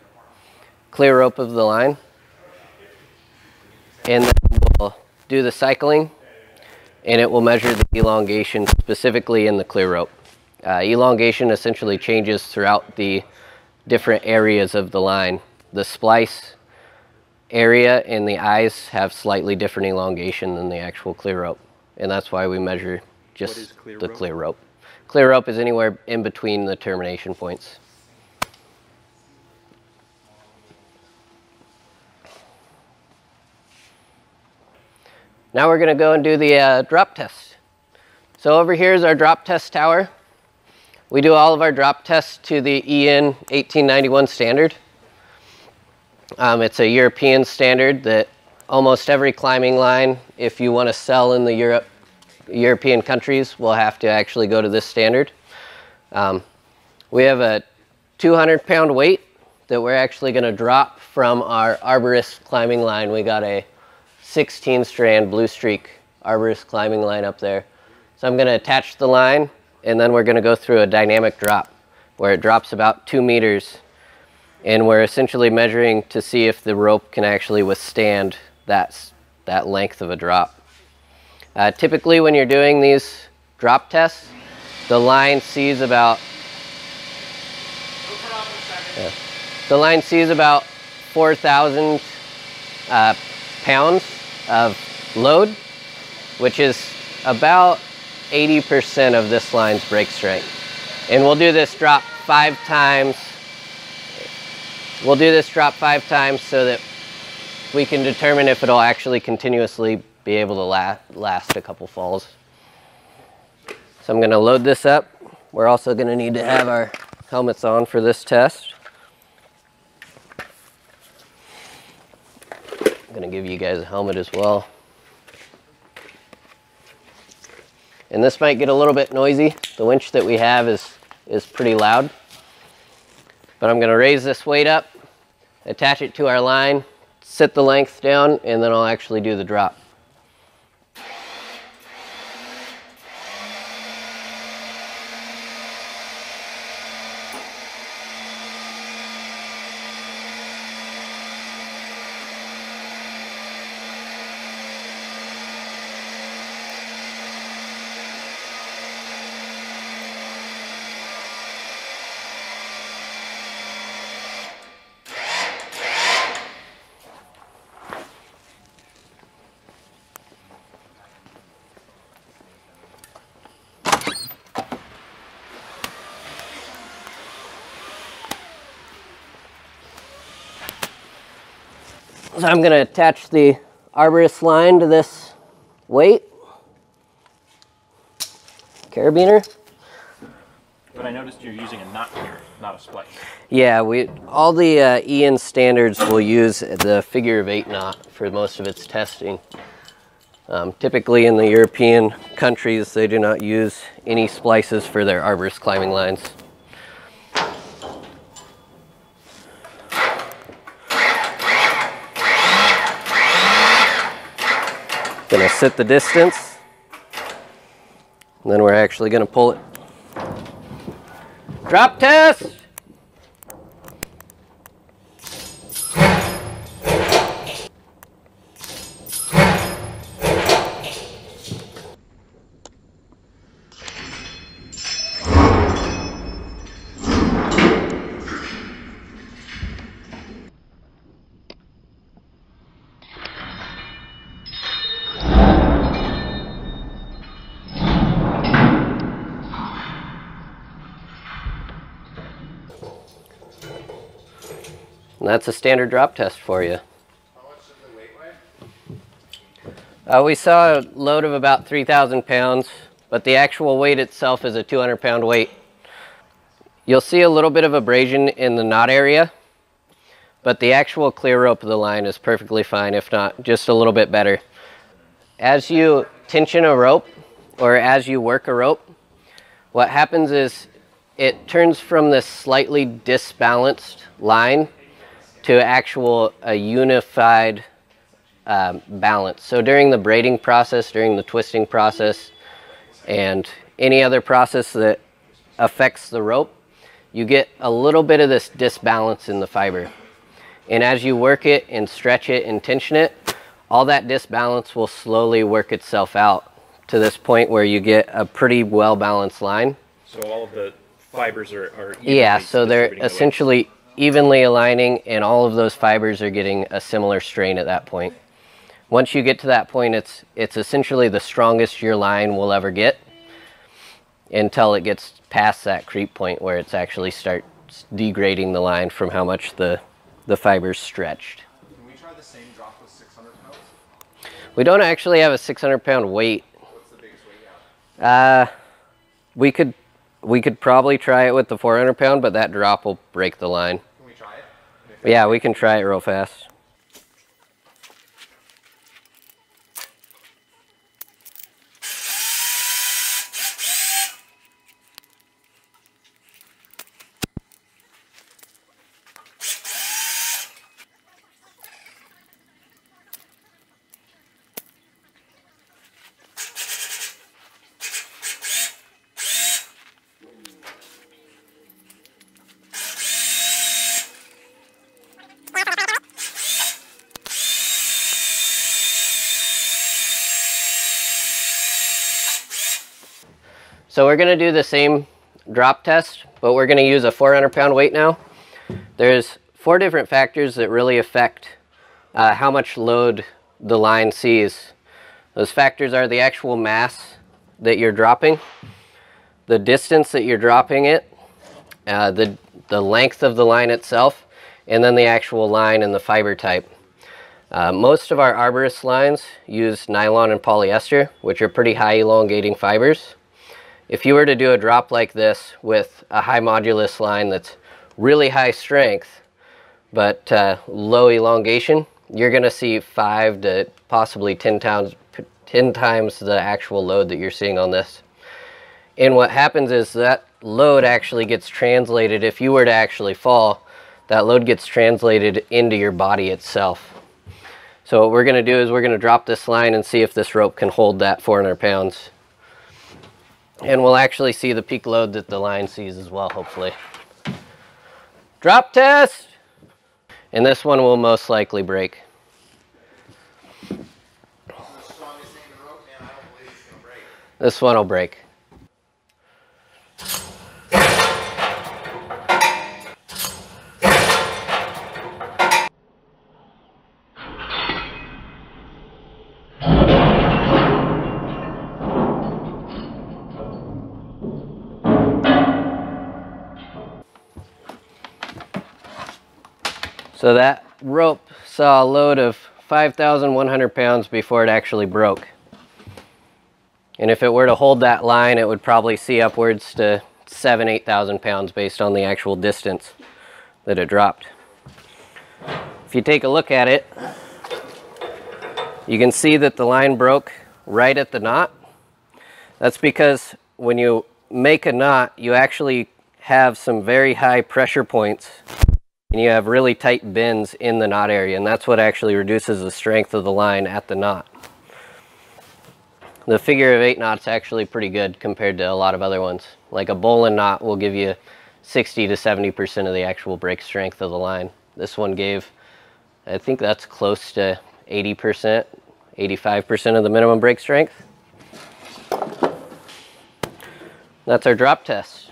clear rope of the line, and then we'll do the cycling, and it will measure the elongation specifically in the clear rope. Uh, elongation essentially changes throughout the different areas of the line. The splice area and the eyes have slightly different elongation than the actual clear rope. And that's why we measure just clear the rope? clear rope. Clear rope is anywhere in between the termination points. Now we're going to go and do the uh, drop test. So over here is our drop test tower. We do all of our drop tests to the EN 1891 standard. Um, it's a European standard that almost every climbing line, if you want to sell in the Europe European countries will have to actually go to this standard. Um, we have a 200 pound weight that we're actually going to drop from our arborist climbing line. We got a 16 strand blue streak arborist climbing line up there. So I'm going to attach the line and then we're going to go through a dynamic drop where it drops about two meters and we're essentially measuring to see if the rope can actually withstand that, that length of a drop. Uh, typically when you're doing these drop tests, the line sees about yeah. the line sees about 4,000 uh, pounds of load, which is about 80% of this line's break strength. And we'll do this drop five times. We'll do this drop five times so that we can determine if it'll actually continuously be able to la last a couple falls. So I'm gonna load this up. We're also gonna need to have our helmets on for this test. I'm gonna give you guys a helmet as well. And this might get a little bit noisy. The winch that we have is, is pretty loud. But I'm gonna raise this weight up, attach it to our line, sit the length down, and then I'll actually do the drop. So I'm going to attach the arborist line to this weight. Carabiner. But I noticed you're using a knot here, not a splice. Yeah, we all the uh, EN standards will use the figure of eight knot for most of its testing. Um, typically in the European countries, they do not use any splices for their arborist climbing lines. Gonna sit the distance, and then we're actually gonna pull it. Drop test! And that's a standard drop test for you. How much does the weight weigh? Uh, we saw a load of about 3,000 pounds, but the actual weight itself is a 200 pound weight. You'll see a little bit of abrasion in the knot area, but the actual clear rope of the line is perfectly fine, if not just a little bit better. As you tension a rope, or as you work a rope, what happens is it turns from this slightly disbalanced line to actual a unified um, balance. So during the braiding process, during the twisting process, and any other process that affects the rope, you get a little bit of this disbalance in the fiber. And as you work it and stretch it and tension it, all that disbalance will slowly work itself out to this point where you get a pretty well balanced line. So all of the fibers are, are Yeah, so they're essentially evenly aligning and all of those fibers are getting a similar strain at that point. Once you get to that point, it's, it's essentially the strongest your line will ever get until it gets past that creep point where it's actually starts degrading the line from how much the, the fibers stretched. Can we try the same drop with 600 pounds? We don't actually have a 600 pound weight. What's the biggest weight you have? Uh, we could we could probably try it with the 400 pound, but that drop will break the line. Can we try it? Yeah, we can try it real fast. So we're gonna do the same drop test, but we're gonna use a 400 pound weight now. There's four different factors that really affect uh, how much load the line sees. Those factors are the actual mass that you're dropping, the distance that you're dropping it, uh, the, the length of the line itself, and then the actual line and the fiber type. Uh, most of our arborist lines use nylon and polyester, which are pretty high elongating fibers. If you were to do a drop like this with a high modulus line that's really high strength, but uh, low elongation, you're gonna see five to possibly 10 times, 10 times the actual load that you're seeing on this. And what happens is that load actually gets translated, if you were to actually fall, that load gets translated into your body itself. So what we're gonna do is we're gonna drop this line and see if this rope can hold that 400 pounds. And we'll actually see the peak load that the line sees as well, hopefully. Drop test! And this one will most likely break. This one will break. So that rope saw a load of 5,100 pounds before it actually broke. And if it were to hold that line, it would probably see upwards to seven, 8,000 pounds based on the actual distance that it dropped. If you take a look at it, you can see that the line broke right at the knot. That's because when you make a knot, you actually have some very high pressure points and you have really tight bends in the knot area and that's what actually reduces the strength of the line at the knot. The figure of eight knot's actually pretty good compared to a lot of other ones. Like a bowline knot will give you 60 to 70% of the actual break strength of the line. This one gave, I think that's close to 80%, 85% of the minimum break strength. That's our drop test.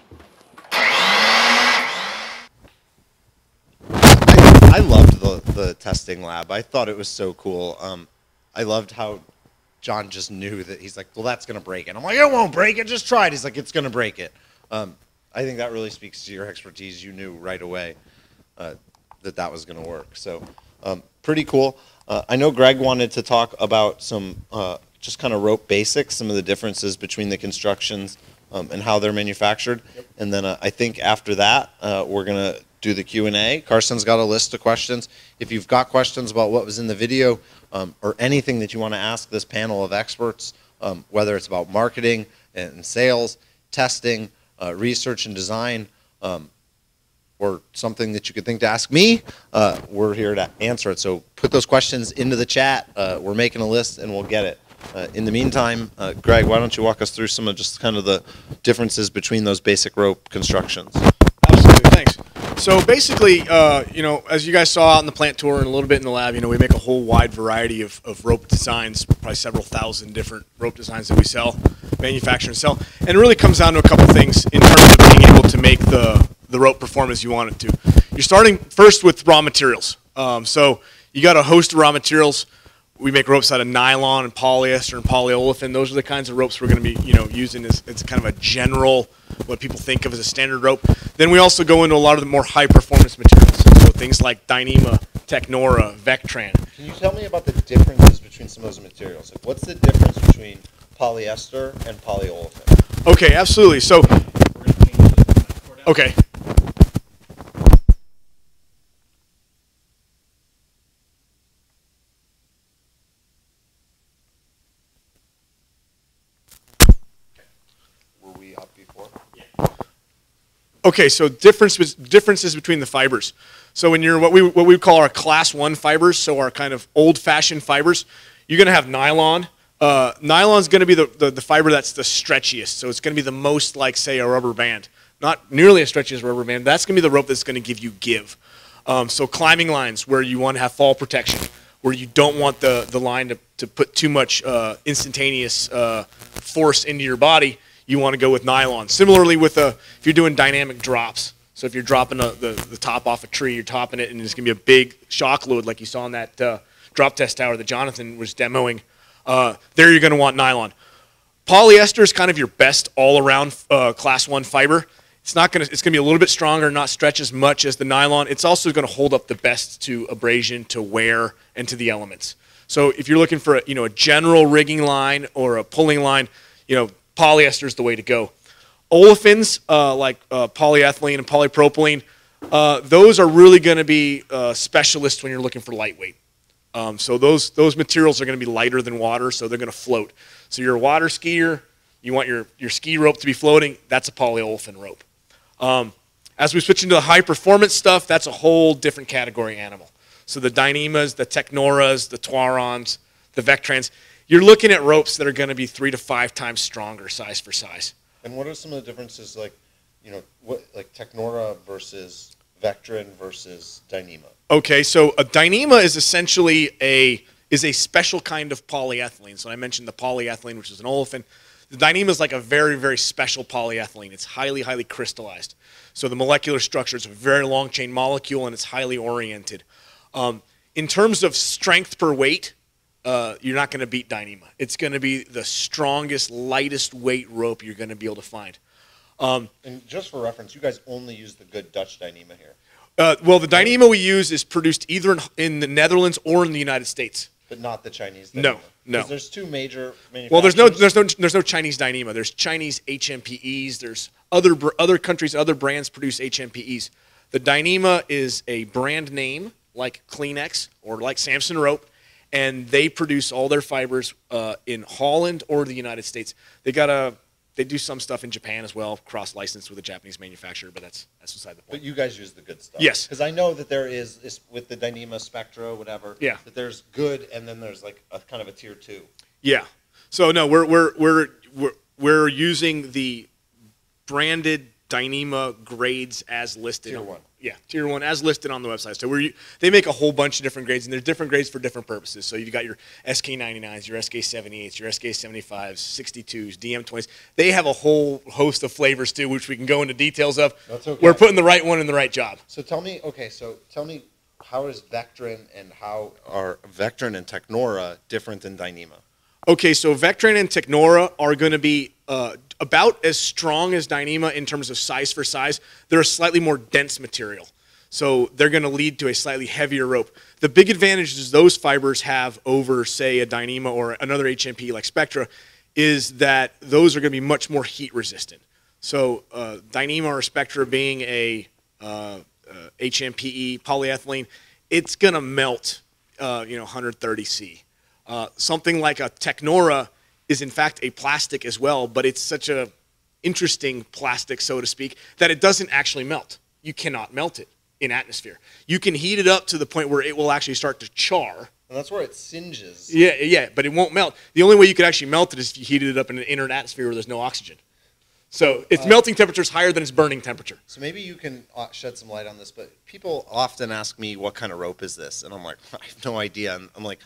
I loved the, the testing lab. I thought it was so cool. Um, I loved how John just knew that he's like, well, that's going to break it. I'm like, it won't break it. Just try it. He's like, it's going to break it. Um, I think that really speaks to your expertise. You knew right away uh, that that was going to work. So um, pretty cool. Uh, I know Greg wanted to talk about some uh, just kind of rope basics, some of the differences between the constructions um, and how they're manufactured. And then uh, I think after that, uh, we're going to do the Q&A. Carson's got a list of questions. If you've got questions about what was in the video um, or anything that you want to ask this panel of experts, um, whether it's about marketing and sales, testing, uh, research and design, um, or something that you could think to ask me, uh, we're here to answer it. So put those questions into the chat. Uh, we're making a list and we'll get it. Uh, in the meantime, uh, Greg, why don't you walk us through some of just kind of the differences between those basic rope constructions? So basically, uh, you know, as you guys saw out in the plant tour and a little bit in the lab, you know, we make a whole wide variety of, of rope designs, probably several thousand different rope designs that we sell, manufacture and sell. And it really comes down to a couple things in terms of being able to make the, the rope perform as you want it to. You're starting first with raw materials. Um, so you got a host of raw materials. We make ropes out of nylon and polyester and polyolefin. Those are the kinds of ropes we're going to be, you know, using as, as kind of a general, what people think of as a standard rope. Then we also go into a lot of the more high performance materials. So things like Dyneema, Technora, Vectran. Can you tell me about the differences between some of those materials? Like, what's the difference between polyester and polyolefin? Okay, absolutely. So, okay. Were we up before? Okay, so difference differences between the fibers. So when you're what we what we call our class one fibers, so our kind of old fashioned fibers, you're gonna have nylon. Uh, nylon's gonna be the, the, the fiber that's the stretchiest. So it's gonna be the most like say a rubber band. Not nearly as stretchy as a rubber band. That's gonna be the rope that's gonna give you give. Um, so climbing lines where you want to have fall protection, where you don't want the, the line to, to put too much uh, instantaneous uh, force into your body, you want to go with nylon. Similarly, with a if you're doing dynamic drops, so if you're dropping a, the the top off a tree, you're topping it, and it's going to be a big shock load like you saw in that uh, drop test tower that Jonathan was demoing. Uh, there, you're going to want nylon. Polyester is kind of your best all-around uh, class one fiber. It's not going to. It's going to be a little bit stronger, not stretch as much as the nylon. It's also going to hold up the best to abrasion, to wear, and to the elements. So if you're looking for a, you know a general rigging line or a pulling line, you know polyester is the way to go. Olefins uh, like uh, polyethylene and polypropylene, uh, those are really going to be uh, specialists when you're looking for lightweight. Um, so those those materials are going to be lighter than water, so they're going to float. So you're a water skier, you want your, your ski rope to be floating, that's a polyolefin rope. Um, as we switch into the high performance stuff, that's a whole different category animal. So the Dyneemas, the Technoras, the Twarons, the Vectrans, you're looking at ropes that are going to be three to five times stronger size for size. And what are some of the differences, like, you know, what like Technora versus Vectran versus Dyneema? Okay, so a Dyneema is essentially a is a special kind of polyethylene. So I mentioned the polyethylene, which is an olefin. The Dyneema is like a very, very special polyethylene. It's highly, highly crystallized. So the molecular structure is a very long chain molecule and it's highly oriented. Um, in terms of strength per weight, uh, you're not going to beat Dyneema. It's going to be the strongest, lightest weight rope you're going to be able to find. And just for reference, you guys only use the good Dutch Dyneema here, Uh, well, the Dyneema we use is produced either in, in the Netherlands or in the United States. but not the Chinese. No, Dyneema. no. 'Cause There's two major. Well, there's no there's no there's no Chinese Dyneema. There's Chinese HMPEs. There's other other countries, other brands produce HMPEs. The Dyneema is a brand name like Kleenex or like Samson Rope, and they produce all their fibers uh, in Holland or the United States. They got a they do some stuff in Japan as well, cross licensed with a Japanese manufacturer, but that's that's beside the point. But you guys use the good stuff. Yes. Because I know that there is, is with the Dyneema Spectra, whatever. Yeah. That there's good, and then there's like a kind of a tier two. Yeah. So no, we're we're we're we're, we're using the branded Dyneema grades as listed. Tier one. Yeah, tier one as listed on the website. So we're they make a whole bunch of different grades, and there's different grades for different purposes. So you've got your SK99s, your SK78s, your SK75s, 62s, DM20s. They have a whole host of flavors too, which we can go into details of. That's okay. We're putting the right one in the right job. So tell me, okay, so tell me, how is Vectran and how are Vectran and Technora different than Dyneema? Okay, so Vectran and Technora are going to be uh, about as strong as Dyneema in terms of size for size. They're a slightly more dense material. So they're going to lead to a slightly heavier rope. The big advantages those fibers have over, say, a Dyneema or another HMP like Spectra is that those are going to be much more heat resistant. So uh, Dyneema or Spectra being a uh, uh, HMPE polyethylene, it's going to melt, uh, you know, 130 C. Uh, something like a Technora is in fact a plastic as well, but it's such a interesting plastic, so to speak, that it doesn't actually melt. You cannot melt it in atmosphere. You can heat it up to the point where it will actually start to char. And that's where it singes. Yeah, yeah, but it won't melt. The only way you could actually melt it is if you heated it up in an inert atmosphere where there's no oxygen. So its melting temperature is higher than its burning temperature. So maybe you can uh, shed some light on this, but people often ask me, what kind of rope is this? And I'm like, (laughs) I have no idea. And I'm like,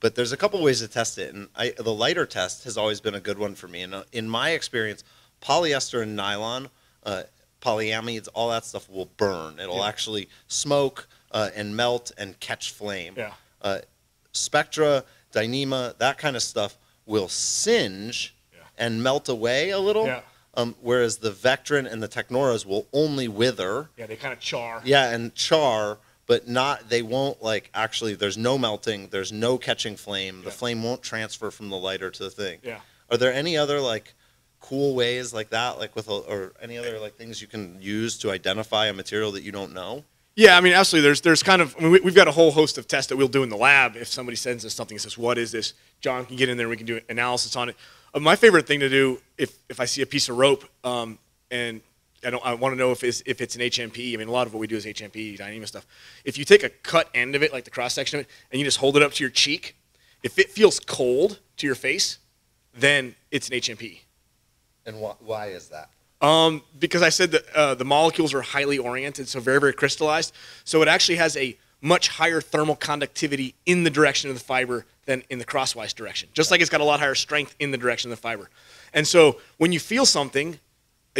but there's a couple ways to test it. And I, the lighter test has always been a good one for me. And uh, in my experience, polyester and nylon, uh, polyamides, all that stuff will burn. It'll actually smoke uh, and melt and catch flame. Yeah. Uh, Spectra, Dyneema, that kind of stuff will singe Yeah. and melt away a little. Yeah. Um, whereas the Vectran and the Technoras will only wither. Yeah, they kind of char. Yeah, and char, but not. They won't like actually. There's no melting. There's no catching flame. The Yeah. flame won't transfer from the lighter to the thing. Yeah. Are there any other like cool ways like that, like with a, or any other like things you can use to identify a material that you don't know? Yeah, I mean, absolutely. There's there's kind of I mean, we, we've got a whole host of tests that we'll do in the lab. If somebody sends us something and says, "What is this?" John can get in there. We can do analysis on it. Uh, my favorite thing to do if if I see a piece of rope um, and I don't I want to know if it's if it's an HMP. I mean, a lot of what we do is HMP, Dyneema stuff. If you take a cut end of it, like the cross section of it, and you just hold it up to your cheek, if it feels cold to your face, then it's an HMP. And wh- why is that? Um, because I said that uh, the molecules are highly oriented, so very, very crystallized. So it actually has a much higher thermal conductivity in the direction of the fiber than in the crosswise direction. Just like it's got a lot higher strength in the direction of the fiber. And so when you feel something,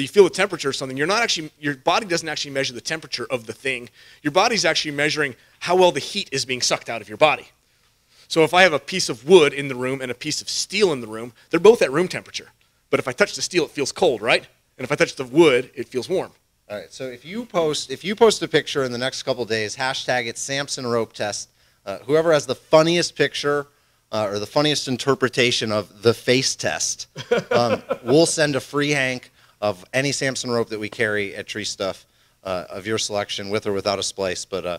you feel the temperature of something, you're not actually, your body doesn't actually measure the temperature of the thing. Your body's actually measuring how well the heat is being sucked out of your body. So if I have a piece of wood in the room and a piece of steel in the room, they're both at room temperature. But if I touch the steel, it feels cold, right? And if I touch the wood, it feels warm. All right. So if you post if you post a picture in the next couple days, hashtag it Samson rope test. Uh, whoever has the funniest picture uh, or the funniest interpretation of the face test, um, (laughs) we'll send a free hank of any Samson rope that we carry at Tree Stuff uh, of your selection, with or without a splice. But uh,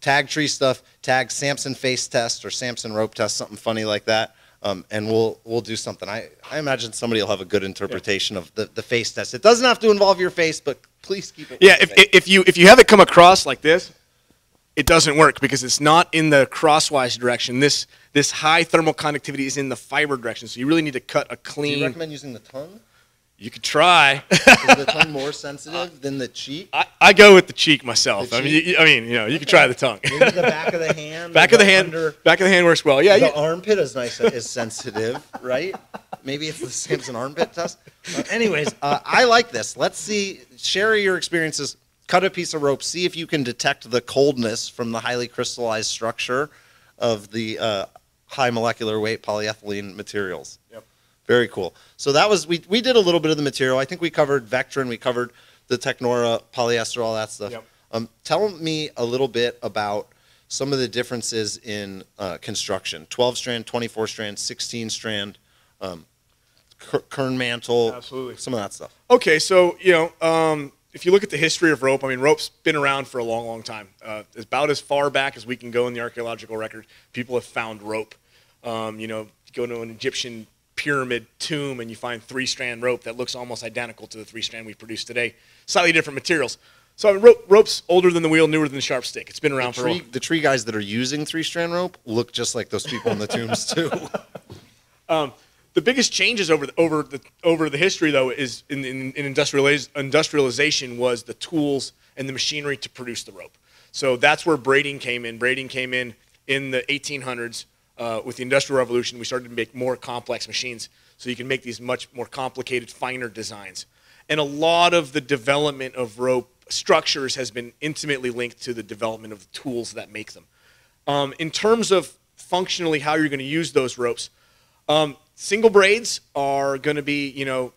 tag Tree Stuff, tag Samson face test or Samson rope test, something funny like that. Um, and we'll we'll do something. I, I imagine somebody will have a good interpretation of the, the face test. It doesn't have to involve your face, but please keep it. Yeah, with if, if you if you have it come across like this, it doesn't work because it's not in the crosswise direction. This this high thermal conductivity is in the fiber direction. So you really need to cut a clean. Do you recommend using the tongue? You could try. (laughs) Is the tongue more sensitive than the cheek? I, I go with the cheek myself. The I mean, you, I mean, you know, you could try the tongue. Maybe the back of the hand. back of the hand, Under, back of the hand works well. Yeah, the you, armpit is nice. Is sensitive, right? Maybe it's the Samson armpit test. Uh, anyways, uh, I like this. Let's see. Share your experiences. Cut a piece of rope. See if you can detect the coldness from the highly crystallized structure of the uh, high molecular weight polyethylene materials. Very cool. So that was we we did a little bit of the material. I think we covered Vectran, we covered the Technora, polyester, all that stuff. Yep. Um, tell me a little bit about some of the differences in uh, construction: 12 strand, 24 strand, 16 strand, um, kernmantle, Absolutely. some of that stuff. Okay, so you know, um, if you look at the history of rope, I mean, rope's been around for a long, long time. Uh, about as far back as we can go in the archaeological record, people have found rope. Um, you know, go to an Egyptian pyramid tomb and you find three-strand rope that looks almost identical to the three-strand we produce today, slightly different materials. So I mean, rope, rope's older than the wheel, newer than the sharp stick. It's been The around for a tree, the tree guys that are using three strand rope look just like those people in the tombs (laughs) too. Um, the biggest changes over the, over the over the history though is in, in, in industrializ- industrialization was the tools and the machinery to produce the rope. So that's where braiding came in. Braiding came in in the 1800s uh, with the Industrial Revolution. We started to make more complex machines, so you can make these much more complicated, finer designs. And a lot of the development of rope structures has been intimately linked to the development of the tools that make them. Um, in terms of functionally how you're going to use those ropes, um, single braids are going to be, you know,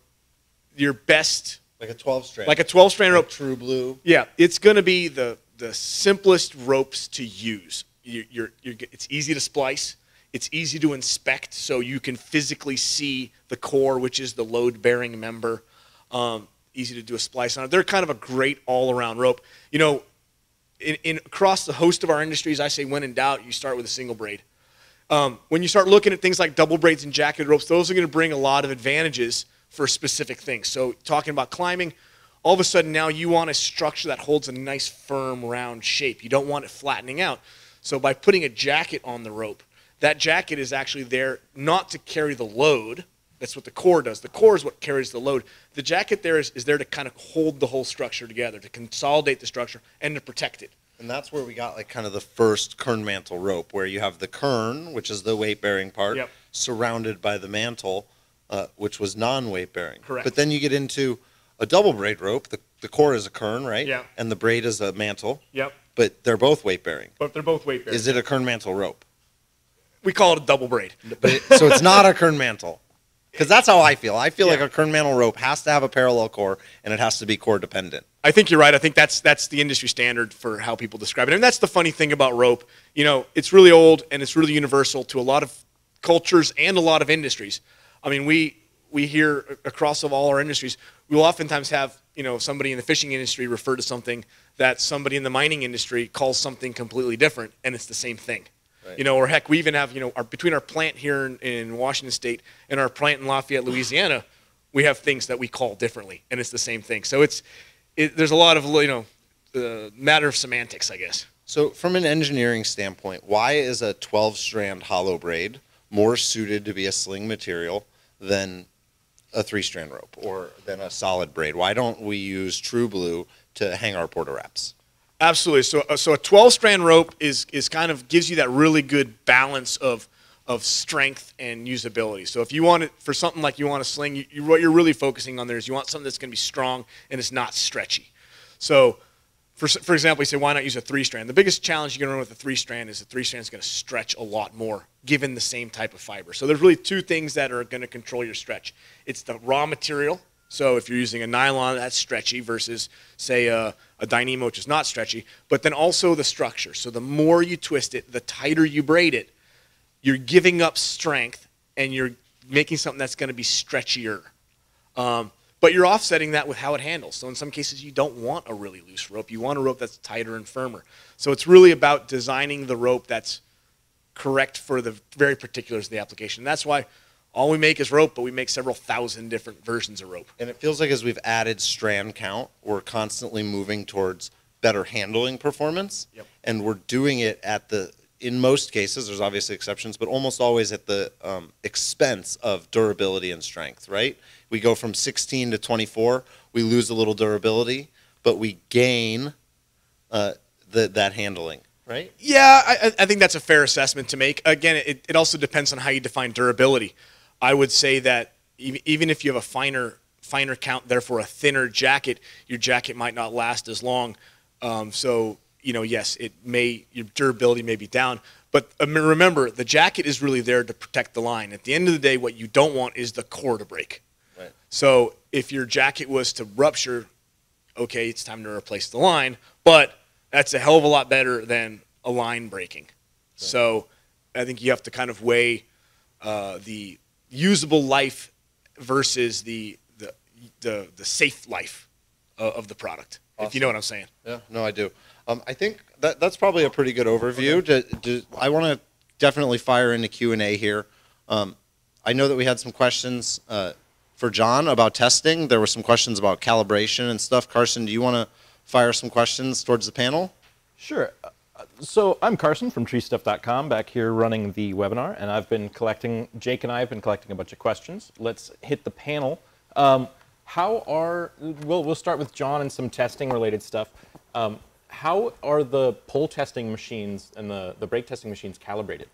your best, like a 12 strand. like a 12 strand rope. true blue. Yeah, it's going to be the the simplest ropes to use. You, you're, you're, it's easy to splice. It's easy to inspect, so you can physically see the core, which is the load-bearing member. Um, easy to do a splice on it. They're kind of a great all-around rope. You know, in, in across the host of our industries, I say when in doubt, you start with a single braid. Um, when you start looking at things like double braids and jacketed ropes, those are going to bring a lot of advantages for specific things. So, talking about climbing, all of a sudden now you want a structure that holds a nice, firm, round shape. You don't want it flattening out. So, by putting a jacket on the rope, that jacket is actually there not to carry the load. That's what the core does. The core is what carries the load. The jacket there is, is there to kind of hold the whole structure together, to consolidate the structure, and to protect it. And that's where we got like kind of the first kernmantle rope, where you have the kern, which is the weight bearing part, Yep. surrounded by the mantle, uh, which was non weight bearing. Correct. But then you get into a double braid rope. The, the core is a kern, right? Yeah. And the braid is a mantle, Yep. but they're both weight bearing. But they're both weight bearing. Is it a kernmantle rope? We call it a double braid. But it, so it's not a kernmantle. Because that's how I feel. I feel like a kernmantle rope has to have a parallel core and it has to be core dependent. I think you're right. I think that's that's the industry standard for how people describe it. And that's the funny thing about rope. You know, it's really old and it's really universal to a lot of cultures and a lot of industries. I mean, we we hear across of all our industries, we will oftentimes have, you know, somebody in the fishing industry refer to something that somebody in the mining industry calls something completely different and it's the same thing. You know, or heck, we even have, you know, our, between our plant here in, in Washington State and our plant in Lafayette, Louisiana, we have things that we call differently, and it's the same thing. So it's, it, there's a lot of, you know, the matter of semantics, I guess. So, from an engineering standpoint, why is a 12 strand hollow braid more suited to be a sling material than a three strand rope or than a solid braid? Why don't we use true blue to hang our Port-a-Wraps? Absolutely. So, uh, so a 12 strand rope is is kind of gives you that really good balance of of strength and usability. So if you want it for something like you want a sling, you, you, what you're really focusing on there is you want something that's going to be strong and it's not stretchy. So for, for example, you say, why not use a three strand? The biggest challenge you're going to run with a three strand is the three strand is going to stretch a lot more given the same type of fiber. So there's really two things that are going to control your stretch. It's the raw material. So if you're using a nylon, that's stretchy versus, say, a, a Dyneema, which is not stretchy. But then also the structure. So the more you twist it, the tighter you braid it, you're giving up strength and you're making something that's going to be stretchier. Um, but you're offsetting that with how it handles. So in some cases, you don't want a really loose rope. You want a rope that's tighter and firmer. So it's really about designing the rope that's correct for the very particulars of the application. That's why all we make is rope, but we make several thousand different versions of rope. And it feels like as we've added strand count, we're constantly moving towards better handling performance. Yep. And we're doing it at the, in most cases, there's obviously exceptions, but almost always at the um, expense of durability and strength, right? We go from 16 to 24, we lose a little durability, but we gain uh, the, that handling, right? Yeah, I, I- I think that's a fair assessment to make. Again, it, it also depends on how you define durability. I would say that even if you have a finer finer count, therefore a thinner jacket, your jacket might not last as long. Um, so you know, yes, it may your durability may be down, but um, remember the jacket is really there to protect the line. At the end of the day, what you don't want is the core to break. Right. So if your jacket was to rupture, okay, it's time to replace the line, but that's a hell of a lot better than a line breaking. So I think you have to kind of weigh uh, the usable life versus the the the, the safe life of, of the product. If you know what I'm saying. Yeah, no, I do. Um, I think that that's probably a pretty good overview. To, to, I want to definitely fire into Q and A here. Um, I know that we had some questions uh, for John about testing. There were some questions about calibration and stuff. Carson, do you want to fire some questions towards the panel? Sure. So I'm Carson from treestuff.com back here running the webinar, and I've been collecting, Jake and I have been collecting a bunch of questions. Let's hit the panel. Um, how are, we'll, we'll start with John and some testing related stuff. Um, how are the pull testing machines and the, the brake testing machines calibrated?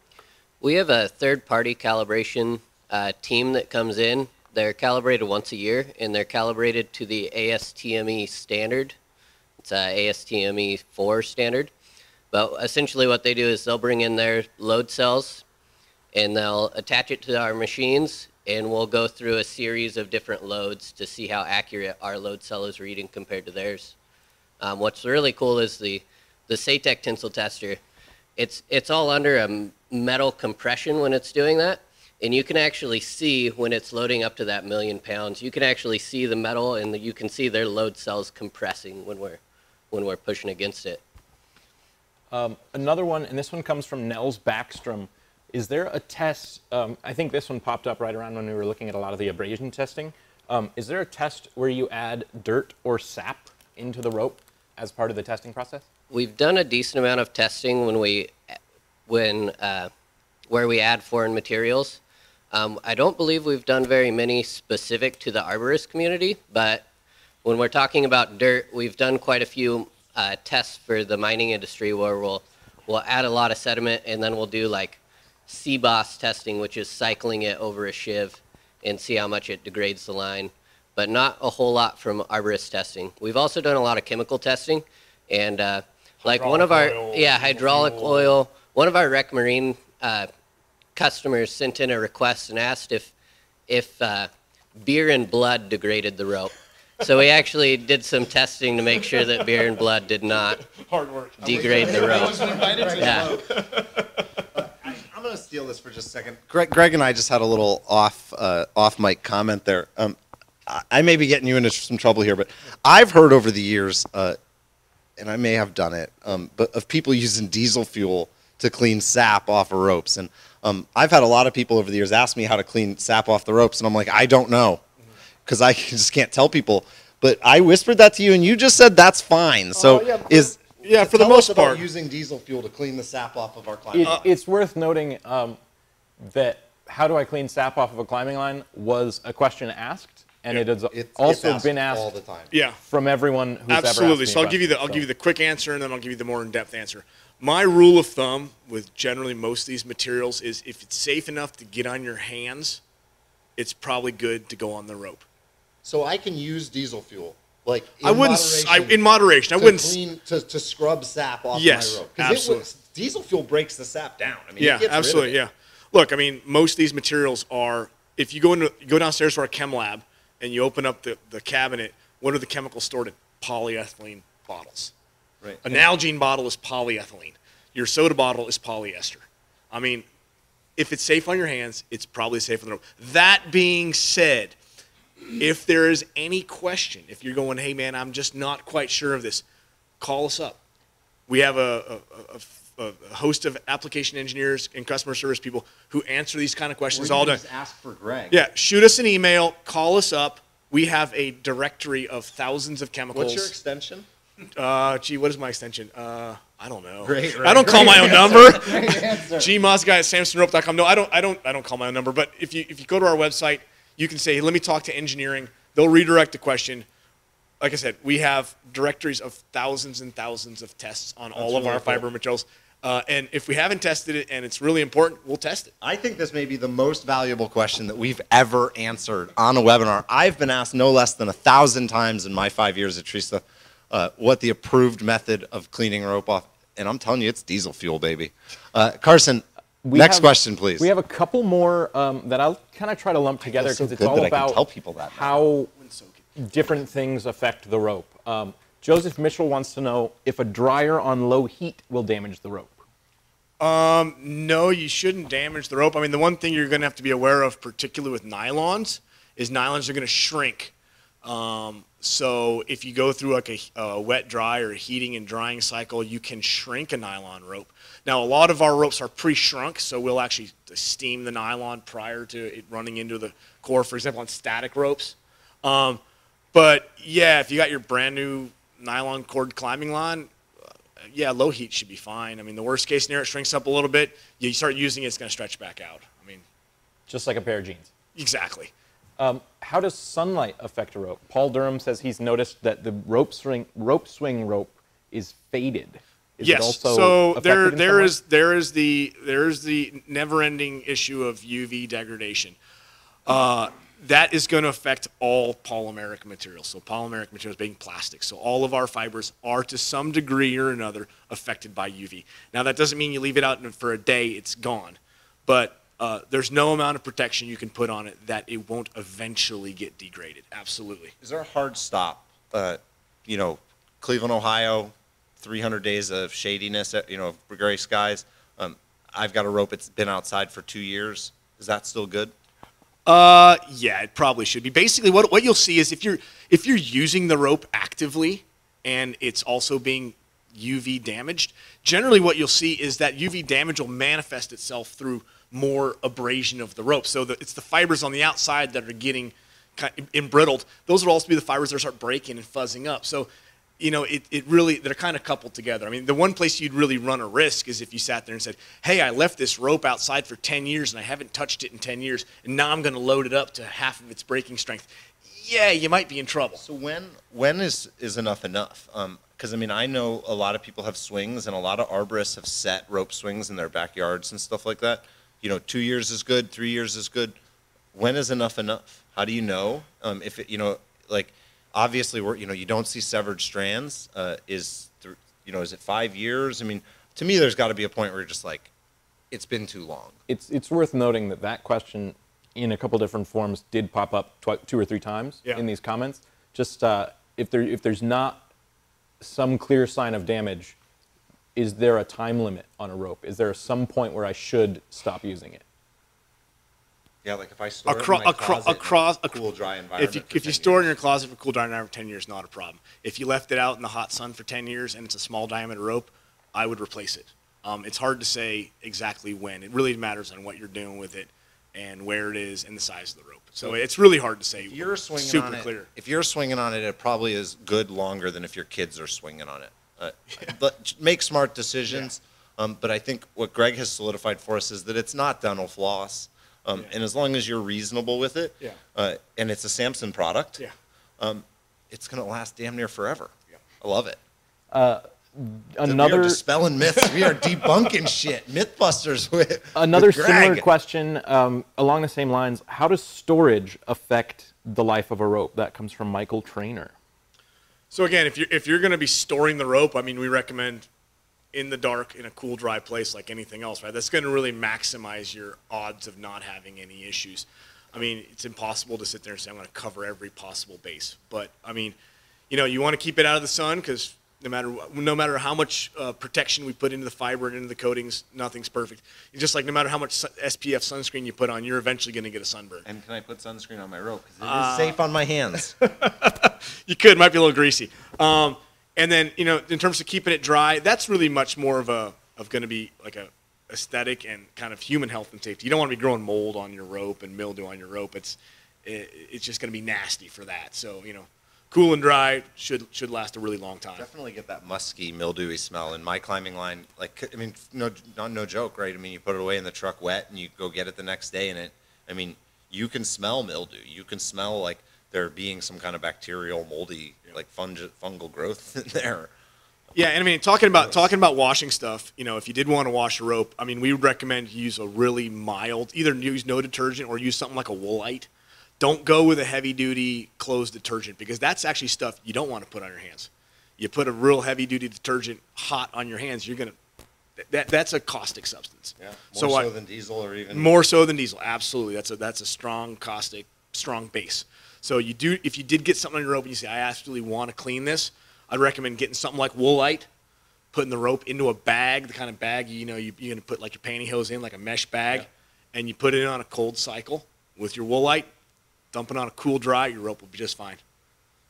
We have a third party calibration uh, team that comes in. They're calibrated once a year and they're calibrated to the ASTME standard. It's a ASTM E4 standard. But essentially, what they do is they'll bring in their load cells and they'll attach it to our machines and we'll go through a series of different loads to see how accurate our load cell is reading compared to theirs. Um, what's really cool is the the SATEC tensile tester. It's it's all under a metal compression when it's doing that, and you can actually see when it's loading up to that million pounds. You can actually see the metal, and you can see their load cells compressing when we're when we're pushing against it. Another one, and this one comes from Nels Backstrom. Is there a test? Um, I think this one popped up right around when we were looking at a lot of the abrasion testing. Um, is there a test where you add dirt or sap into the rope as part of the testing process? We've done a decent amount of testing when we, when uh, where we add foreign materials. Um, I don't believe we've done very many specific to the arborist community, but when we're talking about dirt, we've done quite a few uh, tests for the mining industry where we'll we'll add a lot of sediment and then we'll do like CBOS testing, which is cycling it over a sheave and see how much it degrades the line, but not a whole lot from arborist testing. We've also done a lot of chemical testing, and uh, like one of our oil, yeah hydraulic fuel. oil. One of our rec marine uh, customers sent in a request and asked if if uh, beer and blood degraded the rope. So we actually did some testing to make sure that beer and blood did not Hard work. degrade the rope. Yeah. I'm going to steal this for just a second. Greg, Greg and I just had a little off uh, off mic comment there. Um, I, I may be getting you into some trouble here, but I've heard over the years, uh, and I may have done it, um, but of people using diesel fuel to clean sap off of ropes. And um, I've had a lot of people over the years ask me how to clean sap off the ropes, and I'm like, I don't know, because I (laughs) just can't tell people. But I whispered that to you, and you just said that's fine. So yeah, is yeah, for the most part. using diesel fuel to clean the sap off of our climbing. It, it's worth noting um, that how do I clean sap off of a climbing line was a question asked, and it has It's- it's also been asked all the time. Yeah. from everyone who's ever asked Absolutely. So I'll a give you the I'll question. give you the quick answer and then I'll give you the more in-depth answer. My rule of thumb with generally most of these materials is if it's safe enough to get on your hands, it's probably good to go on the rope. So I can use diesel fuel, like in I wouldn't. I, moderation in moderation, I wouldn't. clean to, to scrub sap off Yes, my rope. 'Cause it absolutely. was- diesel fuel breaks the sap down. I mean, it Yeah, gets rid of absolutely. Yeah. Look, I mean, most of these materials are. If you go into you go downstairs to our chem lab and you open up the, the cabinet, what are the chemicals stored in? Polyethylene bottles. Right. A Nalgene bottle is polyethylene. Your soda bottle is polyester. I mean, if it's safe on your hands, it's probably safe on the rope. That being said, if there is any question, if you're going, hey man, I'm just not quite sure of this, call us up. We have a, a, a, a host of application engineers and customer service people who answer these kind of questions all can day. just ask for Greg. Yeah, shoot us an email, call us up. We have a directory of thousands of chemicals. What's your extension? Uh, gee, what is my extension? Uh, I don't know. Great, I don't call great my own answer. number. (laughs) gmozgai at SamsonRope.com. No, I don't. I don't. I don't call my own number. But if you if you go to our website, you can say, hey, "Let me talk to engineering." They'll redirect the question. Like I said, we have directories of thousands and thousands of tests on all of really our cool. fiber materials. Uh, and if we haven't tested it and it's really important, we'll test it. I think this may be the most valuable question that we've ever answered on a webinar. I've been asked no less than a thousand times in my five years at Tree Stuff uh, what the approved method of cleaning rope off, and I'm telling you, it's diesel fuel, baby. Uh, Carson, We next have- question, please. We have a couple more um, that I'll kind of try to lump together so because it's good all that I can about tell people that now. how different things affect the rope. Um, Joseph Mitchell wants to know if a dryer on low heat will damage the rope. No, you shouldn't damage the rope. I mean, the one thing you're going to have to be aware of, particularly with nylons, is nylons are going to shrink. Um, so if you go through like a, a wet dry or a heating and drying cycle, you can shrink a nylon rope. Now, a lot of our ropes are pre-shrunk, so we'll actually steam the nylon prior to it running into the core. For example, on static ropes. Um, but yeah, if you got your brand new nylon cord climbing line, yeah, low heat should be fine. I mean, the worst case scenario, it shrinks up a little bit. You start using it, it's going to stretch back out. I mean, Just like a pair of jeans. exactly. Um, how does sunlight affect a rope? Paul Durham says he's noticed that the rope swing rope swing rope is faded. Is yes. It also so there, there is, there is the, there is the never-ending issue of UV degradation. Uh, that is going to affect all polymeric materials. So polymeric materials being plastic. So all of our fibers are to some degree or another affected by UV. Now that doesn't mean you leave it out for a day, it's gone. But uh, there's no amount of protection you can put on it that it won't eventually get degraded. Absolutely. Is there a hard stop? Uh, you know, Cleveland, Ohio, 300 days of shadiness, uh, you know, gray skies. Um, I've got a rope that's been outside for two years. Is that still good? Uh, yeah, it probably should be. Basically, what what you'll see is if you're if you're using the rope actively and it's also being UV damaged, generally what you'll see is that UV damage will manifest itself through more abrasion of the rope. So the, it's the fibers on the outside that are getting kind of embrittled. Those will also be the fibers that start breaking and fuzzing up. So you know, it, it really, they're kind of coupled together. I mean, the one place you'd really run a risk is if you sat there and said, hey, I left this rope outside for 10 years and I haven't touched it in 10 years, and now I'm going to load it up to half of its breaking strength. Yeah, you might be in trouble. So when when is is enough enough? Um, because I mean, I know a lot of people have swings, and a lot of arborists have set rope swings in their backyards and stuff like that. You know, two years is good, three years is good. When is enough enough? How do you know um, if it, you know, like obviously we're you know you don't see severed strands. Uh, is th- you know is it five years? I mean, to me, there's got to be a point where you're just like, it's been too long. it's it's worth noting that that question in a couple different forms did pop up tw- two or three times Yeah. in these comments. Just uh, if there if there's not some clear sign of damage, is there a time limit on a rope? Is there some point where I should stop using it? Yeah, like if I store Acro- it in my acro- closet in a cool, dry environment. If you, for if you 10 store it in years. your closet for cool down for 10 years, not a problem. If you left it out in the hot sun for 10 years and it's a small diameter rope, I would replace it. Um, it's hard to say exactly when. It really matters on what you're doing with it and where it is and the size of the rope. So it's really hard to say. If you're swinging super on it, clear. if you're swinging on it, it probably is good longer than if your kids are swinging on it. Uh, But make smart decisions. Um, but I think what Greg has solidified for us is that it's not dental floss. Um, Yeah. And as long as you're reasonable with it, Yeah. uh, and it's a Samson product, Yeah. um, it's going to last damn near forever. Yeah. I love it. we are Another dispelling myths. We are debunking (laughs) shit. Mythbusters (laughs) with another with similar question um, along the same lines. How does storage affect the life of a rope? That comes from Michael Trainer. So again, if you're if you're going to be storing the rope, I mean, we recommend in the dark in a cool, dry place like anything else, right? That's going to really maximize your odds of not having any issues. I mean, it's impossible to sit there and say I'm going to cover every possible base, but I mean, you know, you want to keep it out of the sun because no matter no matter how much uh, protection we put into the fiber and into the coatings, nothing's perfect. It's just like no matter how much SPF sunscreen you put on, you're eventually going to get a sunburn. And can I put sunscreen on my rope? 'Cause it is Uh, safe on my hands. (laughs) You could, might be a little greasy. Um, and then you know, in terms of keeping it dry, that's really much more of a of going to be like a aesthetic and kind of human health and safety. You don't want to be growing mold on your rope and mildew on your rope. It's it, it's just going to be nasty for that. So you know, cool and dry should should last a really long time. Definitely get that musky, mildewy smell. In my climbing line, like I mean, no, not no joke, right? I mean, you put it away in the truck wet, and you go get it the next day, and it. I mean, you can smell mildew. You can smell like there being some kind of bacterial, moldy, like fungi, fungal growth (laughs) in there. Yeah, and I mean, talking about talking about washing stuff. You know, if you did want to wash a rope, I mean, we would recommend you use a really mild, either use no detergent or use something like a Woolite. Don't go with a heavy duty clothes detergent because that's actually stuff you don't want to put on your hands. You put a real heavy duty detergent hot on your hands, you're gonna that that's a caustic substance. Yeah, more So so, I- than diesel or even more so than diesel, absolutely. That's a that's a strong caustic, strong base. So you do if you did get something on your rope and you say I absolutely want to clean this, I'd recommend getting something like Woolite, putting the rope into a bag, the kind of bag you know you, you're gonna put like your pantyhose in, like a mesh bag, and you put it in on a cold cycle with your Woolite, dump it on a cool dry, your rope will be just fine.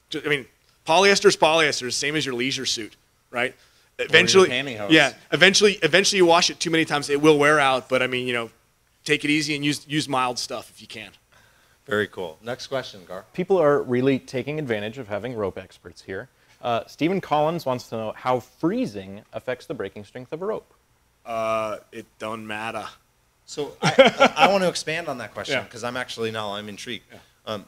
Ju- I mean, polyester is polyester, same as your leisure suit, right? Eventually, pantyhose. yeah. Eventually, eventually, you wash it too many times, it will wear out. But I mean, you know, take it easy and use use mild stuff if you can. Very cool. Next question, Gar. People are really taking advantage of having rope experts here. Uh, Stephen Collins wants to know how freezing affects the breaking strength of a rope. Uh, it don't matter. So I, I want to expand on that question (laughs) Yeah. because I'm actually now I'm intrigued. Um,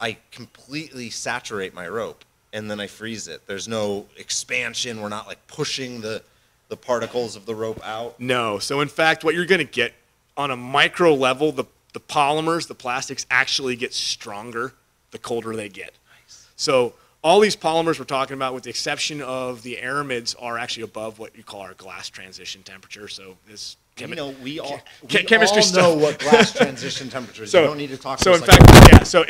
I completely saturate my rope and then I freeze it. There's no expansion. We're not like pushing the the particles of the rope out. No. So in fact, what you're going to get on a micro level, the the polymers, the plastics actually get stronger the colder they get. Nice. So all these polymers we're talking about, with the exception of the aramids, are actually above what you call our glass transition temperature. So this. You know, we all, we chemistry all stuff. know what glass (laughs) transition temperature is. So, you don't need to talk about so in like fact, yeah. So,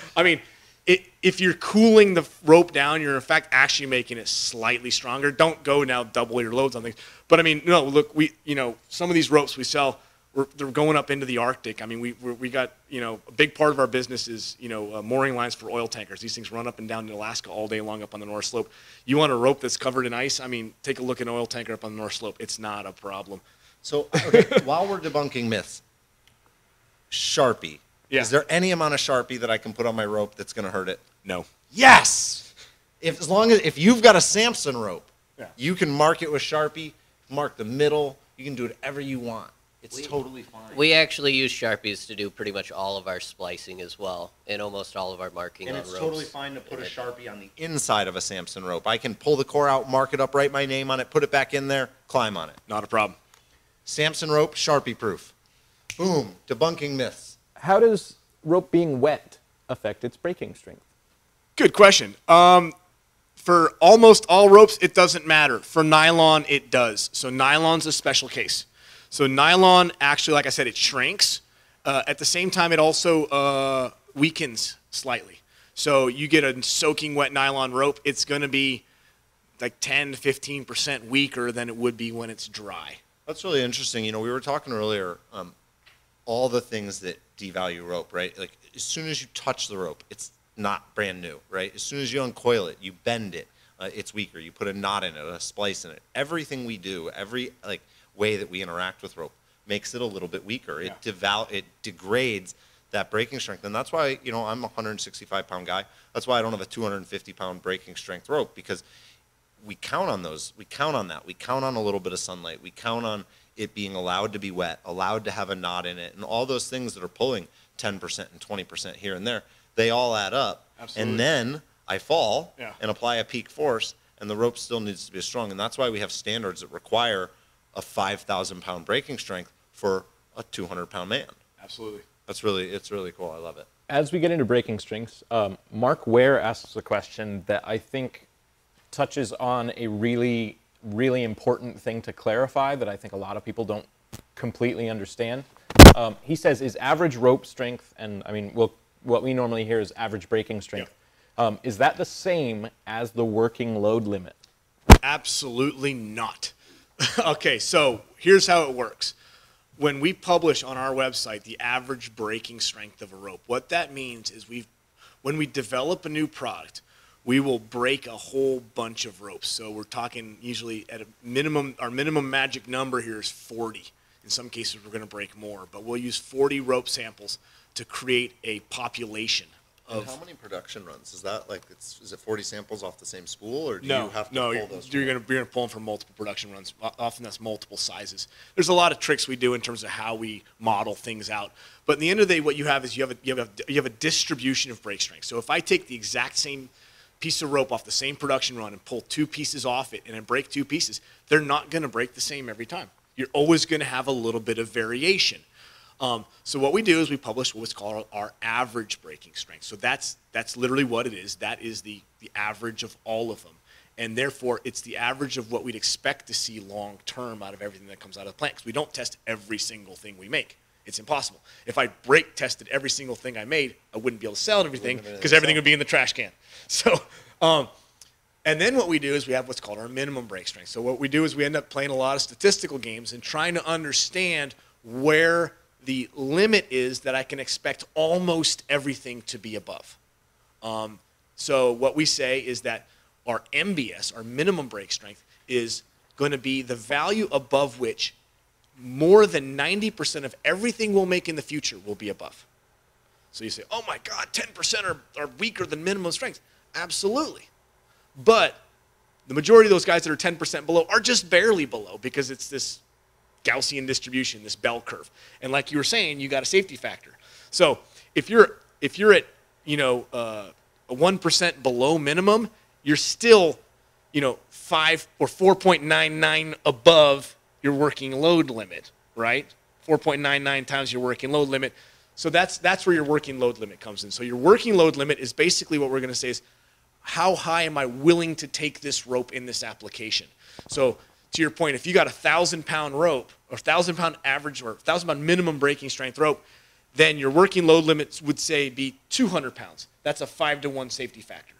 (laughs) I mean, it, if you're cooling the rope down, you're in fact actually making it slightly stronger. Don't go now double your loads on things. But I mean, no, look, we, you know, some of these ropes we sell, we're, they're going up into the Arctic. I mean, we we're, we got, you know, a big part of our business is, you know, uh, mooring lines for oil tankers. These things run up and down in Alaska all day long up on the North Slope. You want a rope that's covered in ice? I mean, take a look at an oil tanker up on the North Slope. It's not a problem. So, okay, (laughs) while we're debunking myths, Sharpie. Yeah. Is there any amount of Sharpie that I can put on my rope that's going to hurt it? No. Yes. If as long as if you've got a Samson rope, Yeah. you can mark it with Sharpie, mark the middle. You can do whatever you want. It's totally fine. We actually use Sharpies to do pretty much all of our splicing as well, and almost all of our marking and on it's ropes. totally fine to put a Sharpie on the inside of a Samson rope. I can pull the core out, mark it up, write my name on it, put it back in there, climb on it. Not a problem. Samson rope, Sharpie proof. Boom. Debunking myths. How does rope being wet affect its breaking strength? Good question. Um, for almost all ropes, it doesn't matter. For nylon, it does. So nylon's a special case. So nylon, actually, like I said, it shrinks. Uh, at the same time, it also uh, weakens slightly. So you get a soaking wet nylon rope, it's going to be like 10 to 15 percent weaker than it would be when it's dry. That's really interesting. You know, we were talking earlier, um, all the things that devalue rope, right? Like as soon as you touch the rope, it's not brand new, right? As soon as you uncoil it, you bend it, uh, it's weaker. You put a knot in it, a splice in it. Everything we do, every like way that we interact with rope, makes it a little bit weaker. It deval, it degrades that breaking strength, and that's why you know I'm a 165 pound guy. That's why I don't have a 250 pound breaking strength rope because we count on those. We count on that. We count on a little bit of sunlight. We count on it being allowed to be wet, allowed to have a knot in it, and all those things that are pulling 10% and 20% here and there, they all add up. Absolutely. And then I fall Yeah. and apply a peak force, and the rope still needs to be strong. And that's why we have standards that require a 5,000 pound breaking strength for a 200 pound man. Absolutely. That's really, it's really cool. I love it. As we get into breaking strengths, um, Mark Ware asks a question that I think touches on a really, really important thing to clarify that I think a lot of people don't completely understand. Um, he says, "Is average rope strength, and I mean, well, what we normally hear is average breaking strength. Um, is that the same as the working load limit?" Absolutely not. (laughs) okay, so here's how it works. When we publish on our website the average breaking strength of a rope, what that means is we when we develop a new product, we will break a whole bunch of ropes. So we're talking usually at a minimum our minimum magic number here is 40. In some cases we're going to break more, but we'll use 40 rope samples to create a population And how many production runs? Is that like, it's, is it 40 samples off the same spool or do no, you have to no, pull you're, those? you're gonna you're gonna pull them from multiple production runs. Often that's multiple sizes. There's a lot of tricks we do in terms of how we model things out. But in the end of the day, what you have is you have a, you have a, you have a distribution of break strength. So if I take the exact same piece of rope off the same production run and pull two pieces off it and then break two pieces, they're not gonna break the same every time. You're always gonna have a little bit of variation. Um, so what we do is we publish what's called our average breaking strength. So that's that's literally what it is. That is the the average of all of them, and therefore it's the average of what we'd expect to see long term out of everything that comes out of the plant. Because we don't test every single thing we make. It's impossible. If I break tested every single thing I made, I wouldn't be able to sell everything because everything would be in the trash can. (laughs) So. Um, and then what we do is we have what's called our minimum break strength. So what we do is we end up playing a lot of statistical games and trying to understand where the limit is that I can expect almost everything to be above. Um, so what we say is that our MBS, our minimum break strength, is going to be the value above which more than 90% of everything we'll make in the future will be above. So you say, oh my God, 10% are, are weaker than minimum strength. Absolutely. But the majority of those guys that are 10% below are just barely below because it's this Gaussian distribution, this bell curve. And like you were saying, you got a safety factor. So if you're if you're at you know uh, a one percent below minimum, you're still you know five or 4.99 above your working load limit, right? 4.99 times your working load limit. So that's that's where your working load limit comes in. So your working load limit is basically what we're going to say is how high am I willing to take this rope in this application? So to your point, if you got a thousand pound rope or thousand pound average or thousand pound minimum breaking strength rope, then your working load limits would say be 200 pounds. That's a five to one safety factor.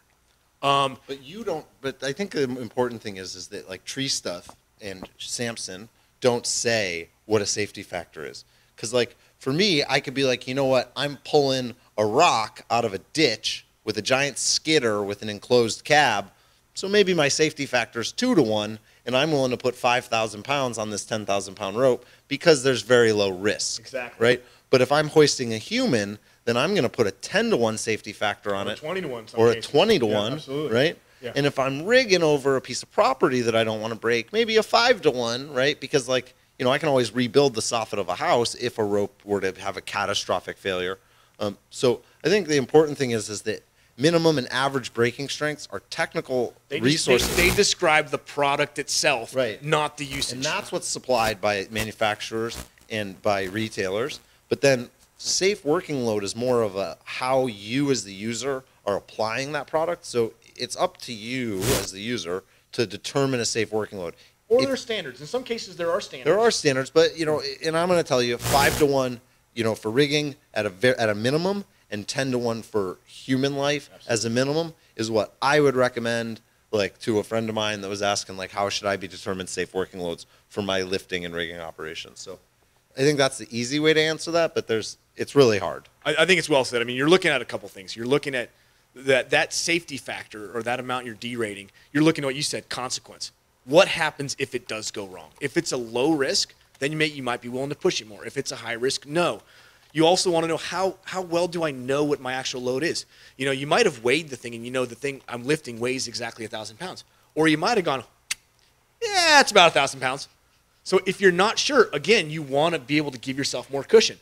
Um, but you don't. But I think the important thing is, is that like Tree Stuff and Samson don't say what a safety factor is. Because like for me, I could be like, you know what? I'm pulling a rock out of a ditch with a giant skidder with an enclosed cab. So maybe my safety factor is two to one, and I'm willing to put five thousand pounds on this ten thousand pound rope because there's very low risk. Exactly. Right. But if I'm hoisting a human, then I'm going to put a ten to one safety factor on Or it, 20 to one or a cases. twenty to Yeah, one, absolutely. right? Yeah. And if I'm rigging over a piece of property that I don't want to break, maybe a five to one, right? Because like you know, I can always rebuild the soffit of a house if a rope were to have a catastrophic failure. Um, so I think the important thing is is that minimum and average breaking strengths are technical They, just- resources. they, they describe the product itself, Right. not the usage. And that's what's supplied by manufacturers and by retailers. But then safe working load is more of a how you as the user are applying that product. So it's up to you as the user to determine a safe working load. or If- there are standards. In some cases, there are standards. there are standards, but you know, and I'm going to tell you, five to one, you know, for rigging at a at a minimum, and ten to one for human life as a minimum is what I would recommend. Like to a friend of mine that was asking, like, how should I be determined safe working loads for my lifting and rigging operations? So, I think that's the easy way to answer that, but there's it's really hard. I, I think it's well said. I mean, you're looking at a couple things. You're looking at that that safety factor or that amount you're derating. You're looking at what you said, consequence. What happens if it does go wrong? If it's a low risk, then you may you might be willing to push it more. If it's a high risk, no. You also want to know how how well do I know what my actual load is? You know, you might have weighed the thing and you know the thing I'm lifting weighs exactly a thousand pounds, or you might have gone, yeah, it's about a thousand pounds. So if you're not sure, again, you want to be able to give yourself more cushion.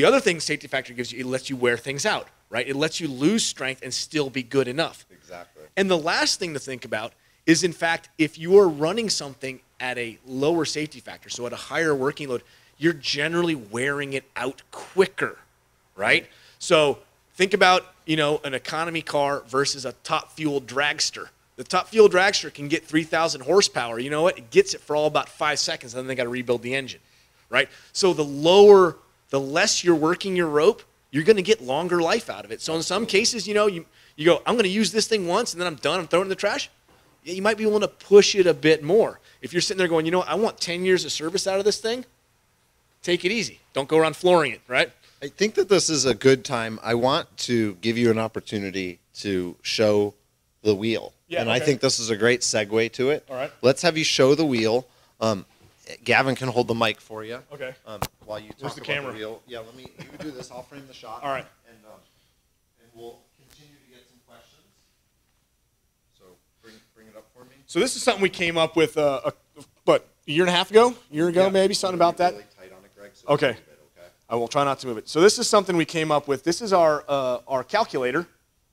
The other thing safety factor gives you, it lets you wear things out, right? It lets you lose strength and still be good enough. Exactly. And the last thing to think about is in fact if you are running something at a lower safety factor, so at a higher working load, you're generally wearing it out quicker, right? So think about you know an economy car versus a top fuel dragster. The top fuel dragster can get 3,000 horsepower. You know what? It gets it for all about five seconds, and then they got to rebuild the engine, right? So the lower, the less you're working your rope, you're going to get longer life out of it. So in some cases, you know, you you go, I'm going to use this thing once, and then I'm done. I'm throwing it in the trash. Yeah, you might be willing to push it a bit more. If you're sitting there going, you know, what? I want 10 years of service out of this thing. Take it easy. Don't go around flooring it, right? I think that this is a good time. I want to give you an opportunity to show the wheel. Yeah, and I think this is a great segue to it. All right. Let's have you show the wheel. Um, Gavin can hold the mic for you. Okay. Um, while you talk Where's the about camera? the wheel. Yeah, let me you do this. I'll frame the shot. All right. And um, and we'll continue to get some questions. So bring bring it up for me. So this is something we came up with, uh, a, what, a year and a half ago? A year ago, maybe, something about that? Really tight on it, Greg. So Okay. it, okay. I will try not to move it. So this is something we came up with. This is our, uh, our calculator,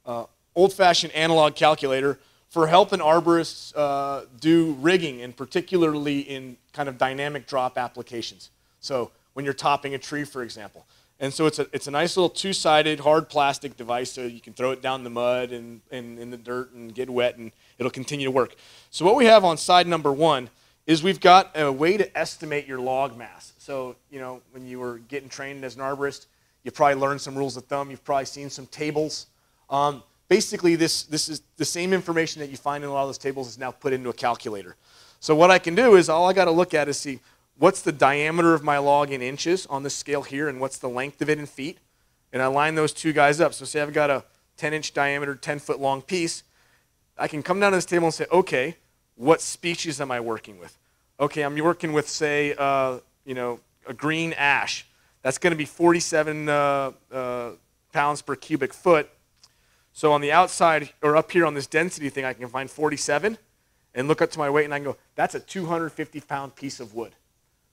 uh, old-fashioned analog calculator for helping arborists uh, do rigging, and particularly in kind of dynamic drop applications. So when you're topping a tree, for example. And so it's a, it's a nice little two-sided hard plastic device so you can throw it down the mud and, and in the dirt and get wet and it'll continue to work. So what we have on side number one is we've got a way to estimate your log mass. So, you know, when you were getting trained as an arborist, you probably learned some rules of thumb. You've probably seen some tables. Um, basically, this, this is the same information that you find in a lot of those tables is now put into a calculator. So what I can do is all I got to look at is see what's the diameter of my log in inches on this scale here and what's the length of it in feet. And I line those two guys up. So say I've got a 10 inch diameter, 10 foot long piece. I can come down to this table and say, okay, what species am I working with? Okay, I'm working with, say, uh, you know, a green ash. That's going to be 47 uh, uh, pounds per cubic foot. So on the outside, or up here on this density thing, I can find 47 and look up to my weight and I can go, that's a 250 pound piece of wood.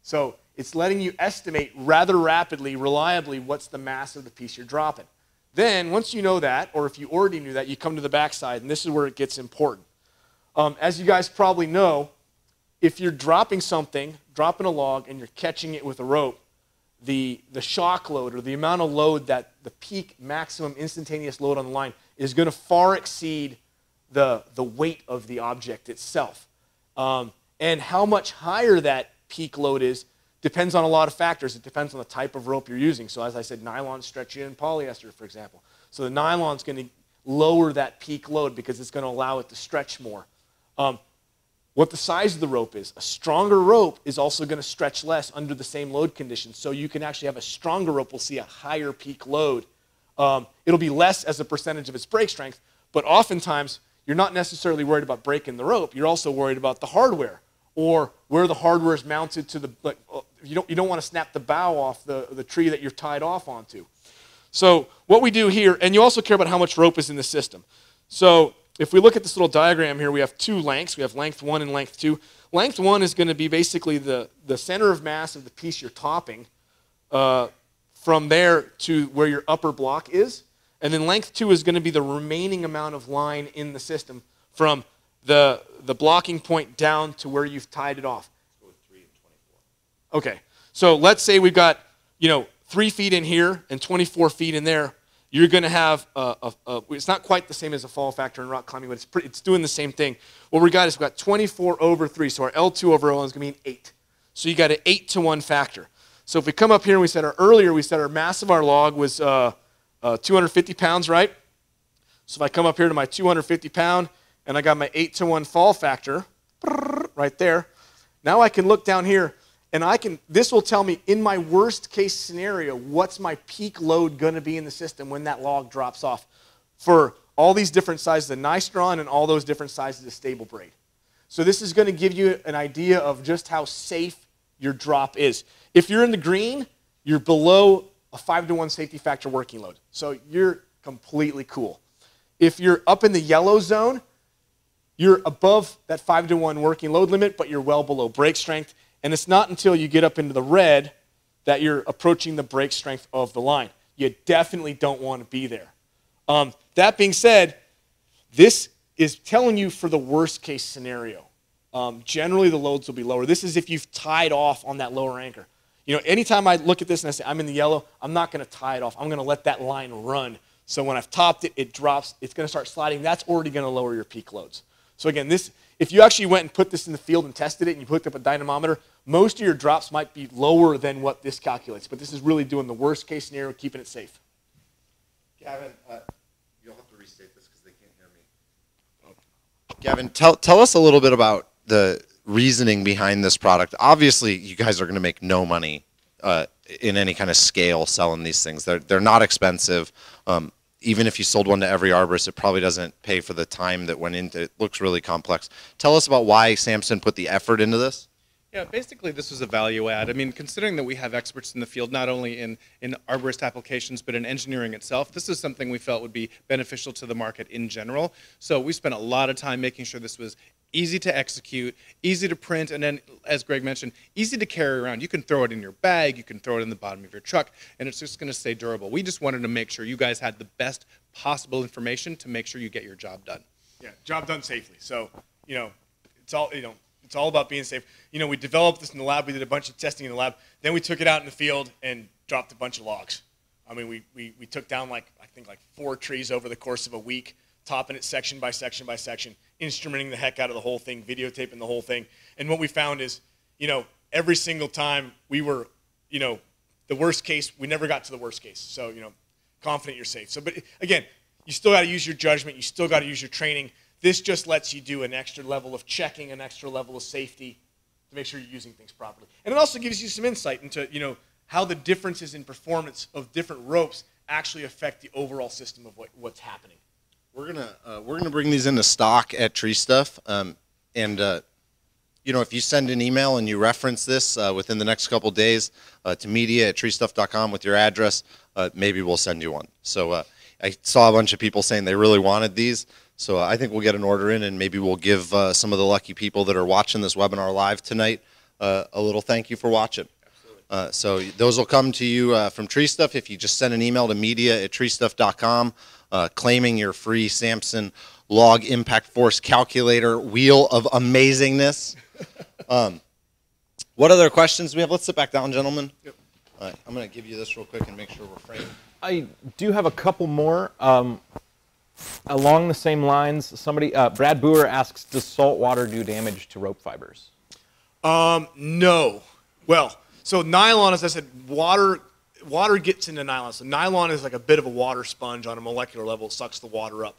So it's letting you estimate rather rapidly, reliably, what's the mass of the piece you're dropping. Then, once you know that, or if you already knew that, you come to the backside, and this is where it gets important. Um, as you guys probably know, if you're dropping something, dropping a log, and you're catching it with a rope, the, the shock load or the amount of load that the peak maximum instantaneous load on the line is going to far exceed the, the weight of the object itself. Um, and how much higher that peak load is depends on a lot of factors. It depends on the type of rope you're using. So, as I said, nylon stretchy, and polyester, for example. So, the nylon's going to lower that peak load because it's going to allow it to stretch more. Um, what the size of the rope is. A stronger rope is also going to stretch less under the same load conditions. So you can actually have a stronger rope We'll see a higher peak load. Um, it'll be less as a percentage of its break strength, but oftentimes you're not necessarily worried about breaking the rope. You're also worried about the hardware or where the hardware is mounted to the. Like, uh, you don't you don't want to snap the bough off the, the tree that you're tied off onto. So what we do here, and you also care about how much rope is in the system. So if we look at this little diagram here, we have two lengths. We have length one and length two. Length one is going to be basically the, the center of mass of the piece you're topping uh, from there to where your upper block is. And then length two is going to be the remaining amount of line in the system from the, the blocking point down to where you've tied it off. Okay, so let's say we've got, you know, three feet in here and 24 feet in there. You're going to have, a, a, a, it's not quite the same as a fall factor in rock climbing, but it's, pretty, it's doing the same thing. What we've got is we've got 24 over 3, so our L2 over L1 is going to be an 8. So you got an 8 to 1 factor. So if we come up here and we said our, earlier, we said our mass of our log was uh, uh, 250 pounds, right? So if I come up here to my 250 pound and I got my 8 to 1 fall factor right there, now I can look down here and I can, this will tell me in my worst case scenario, what's my peak load going to be in the system when that log drops off for all these different sizes of Nystron and all those different sizes of Stable Braid. So this is going to give you an idea of just how safe your drop is. If you're in the green, you're below a 5 to 1 safety factor working load. So you're completely cool. If you're up in the yellow zone, you're above that 5 to 1 working load limit, but you're well below break strength. And it's not until you get up into the red that you're approaching the break strength of the line. You definitely don't want to be there. Um, that being said, this is telling you for the worst case scenario. Um, generally, the loads will be lower. This is if you've tied off on that lower anchor. You know, anytime I look at this and I say I'm in the yellow, I'm not going to tie it off. I'm going to let that line run. So when I've topped it, it drops. It's going to start sliding. That's already going to lower your peak loads. So again, this if you actually went and put this in the field and tested it and you hooked up a dynamometer, most of your drops might be lower than what this calculates. But this is really doing the worst case scenario, keeping it safe. Gavin, uh, you'll have to restate this because they can't hear me. Gavin, tell tell us a little bit about the reasoning behind this product. Obviously, you guys are going to make no money uh, in any kind of scale selling these things. They're they're not expensive. Um, even if you sold one to every arborist, it probably doesn't pay for the time that went into it. It looks really complex. Tell us about why Samson put the effort into this. Yeah, basically this was a value add. I mean, considering that we have experts in the field, not only in, in arborist applications, but in engineering itself, this is something we felt would be beneficial to the market in general. So we spent a lot of time making sure this was easy to execute, easy to print, and then, as Greg mentioned, easy to carry around. You can throw it in your bag, you can throw it in the bottom of your truck, and it's just going to stay durable. We just wanted to make sure you guys had the best possible information to make sure you get your job done. Yeah, job done safely. So, you know, it's all, you know, it's all about being safe. You know, we developed this in the lab. We did a bunch of testing in the lab. Then we took it out in the field and dropped a bunch of logs. I mean, we, we, we took down like, I think like four trees over the course of a week, topping it section by section by section, instrumenting the heck out of the whole thing, videotaping the whole thing. And what we found is, you know, every single time we were, you know, the worst case, we never got to the worst case. So, you know, confident you're safe. So, but again, you still got to use your judgment. You still got to use your training. This just lets you do an extra level of checking, an extra level of safety to make sure you're using things properly. And it also gives you some insight into, you know, how the differences in performance of different ropes actually affect the overall system of what, what's happening. We're gonna uh, we're gonna bring these into stock at Tree Stuff, um, and uh, you know if you send an email and you reference this uh, within the next couple days uh, to media at treestuff.com with your address, uh, maybe we'll send you one. So uh, I saw a bunch of people saying they really wanted these. So I think we'll get an order in, and maybe we'll give uh, some of the lucky people that are watching this webinar live tonight uh, a little thank you for watching. Uh, so those will come to you uh, from Tree Stuff if you just send an email to media at treestuff.com uh, claiming your free Samson log impact force calculator wheel of amazingness. Um, what other questions do we have? Let's sit back down, gentlemen. Yep. All right, I'm going to give you this real quick and make sure we're framed. I do have a couple more. Um, along the same lines, somebody, uh, Brad Boer asks, does salt water do damage to rope fibers? Um, no. Well, so nylon, as I said, water water gets into nylon. So nylon is like a bit of a water sponge on a molecular level. It sucks the water up.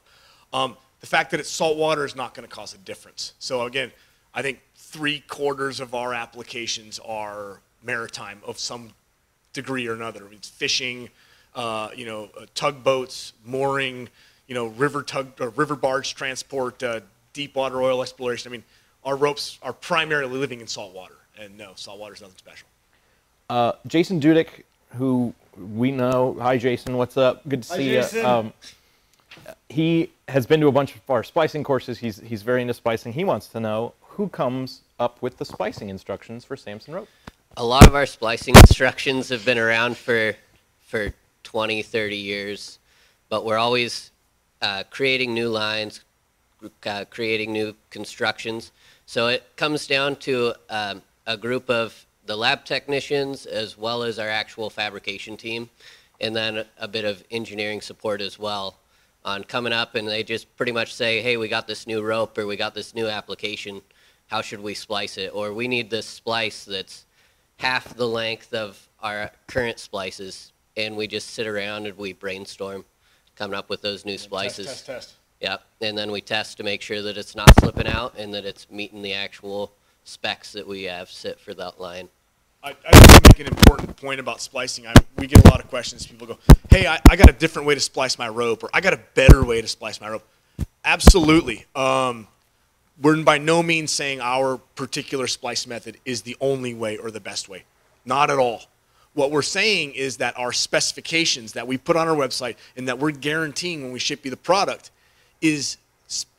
Um, the fact that it's salt water is not going to cause a difference. So again, I think three quarters of our applications are maritime of some degree or another. It's fishing, uh, you know, uh, tugboats, mooring, you know, river tug or river barge transport, uh, deep water oil exploration. I mean, our ropes are primarily living in salt water, and no, salt water is nothing special. Uh, Jason Dudick, who we know, hi Jason, what's up? Good to Hi, see Jason. you. Um, he has been to a bunch of our splicing courses. He's he's very into splicing. He wants to know who comes up with the splicing instructions for Samson rope. A lot of our splicing instructions have been around for for 20, 30 years, but we're always uh, creating new lines, uh, creating new constructions. So it comes down to um, a group of the lab technicians as well as our actual fabrication team, and then a bit of engineering support as well on coming up and they just pretty much say, hey, we got this new rope or we got this new application. How should we splice it? Or we need this splice that's half the length of our current splices. And we just sit around and we brainstorm coming up with those new splices. Test, test, test. Yep. And then we test to make sure that it's not slipping out and that it's meeting the actual specs that we have set for that line. I, I just make an important point about splicing. I, we get a lot of questions. People go, "Hey, I, I got a different way to splice my rope, or I got a better way to splice my rope." Absolutely. Um, we're by no means saying our particular splice method is the only way or the best way. Not at all. What we're saying is that our specifications that we put on our website and that we're guaranteeing when we ship you the product is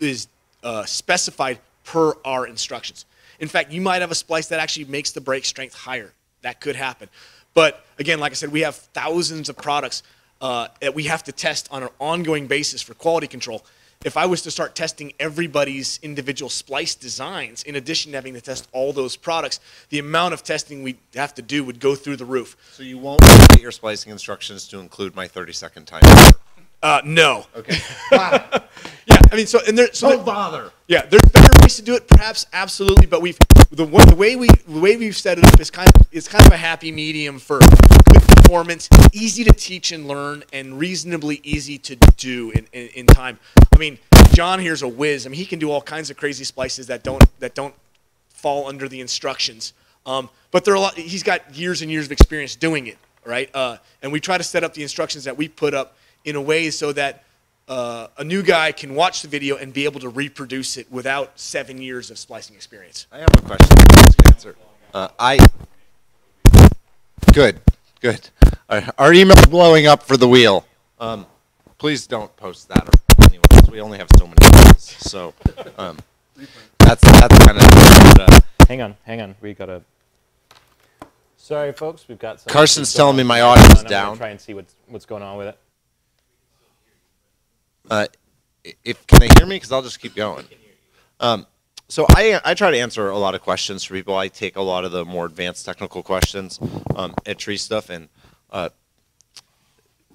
is uh, specified per our instructions. In fact, you might have a splice that actually makes the break strength higher. That could happen. But again, like I said, we have thousands of products uh, that we have to test on an ongoing basis for quality control. if I was to start testing everybody's individual splice designs, in addition to having to test all those products, the amount of testing we'd have to do would go through the roof. So you won't get your splicing instructions to include my 30 second timer. Uh, no. Okay. Wow. (laughs) Yeah, I mean, so and there, so Don't there- bother. Yeah, there's better to do it, perhaps, absolutely. But we've the, the way we the way we've set it up is kind of is kind of a happy medium for good performance, easy to teach and learn, and reasonably easy to do in, in, in time. I mean, John here's a whiz. I mean, he can do all kinds of crazy splices that don't that don't fall under the instructions. Um, but there are a lot. He's got years and years of experience doing it, right? Uh, and we try to set up the instructions that we put up in a way so that uh, a new guy can watch the video and be able to reproduce it without seven years of splicing experience. I have a question. you answer. Uh, I. Good. Good. Our, our email's blowing up for the wheel. Um, please don't post that. Or anyway, 'cause we only have so many. Emails. So um, that's that's kind of. Uh, Hang on, hang on. We gotta. Sorry, folks. We've got. Some Carson's issues going telling me my Hang audio's on, I'm gonna down. Try and see what's what's going on with it. Uh, if can they hear me? Because I'll just keep going. Um, so I I try to answer a lot of questions for people. I take a lot of the more advanced technical questions um, at Tree Stuff, and uh,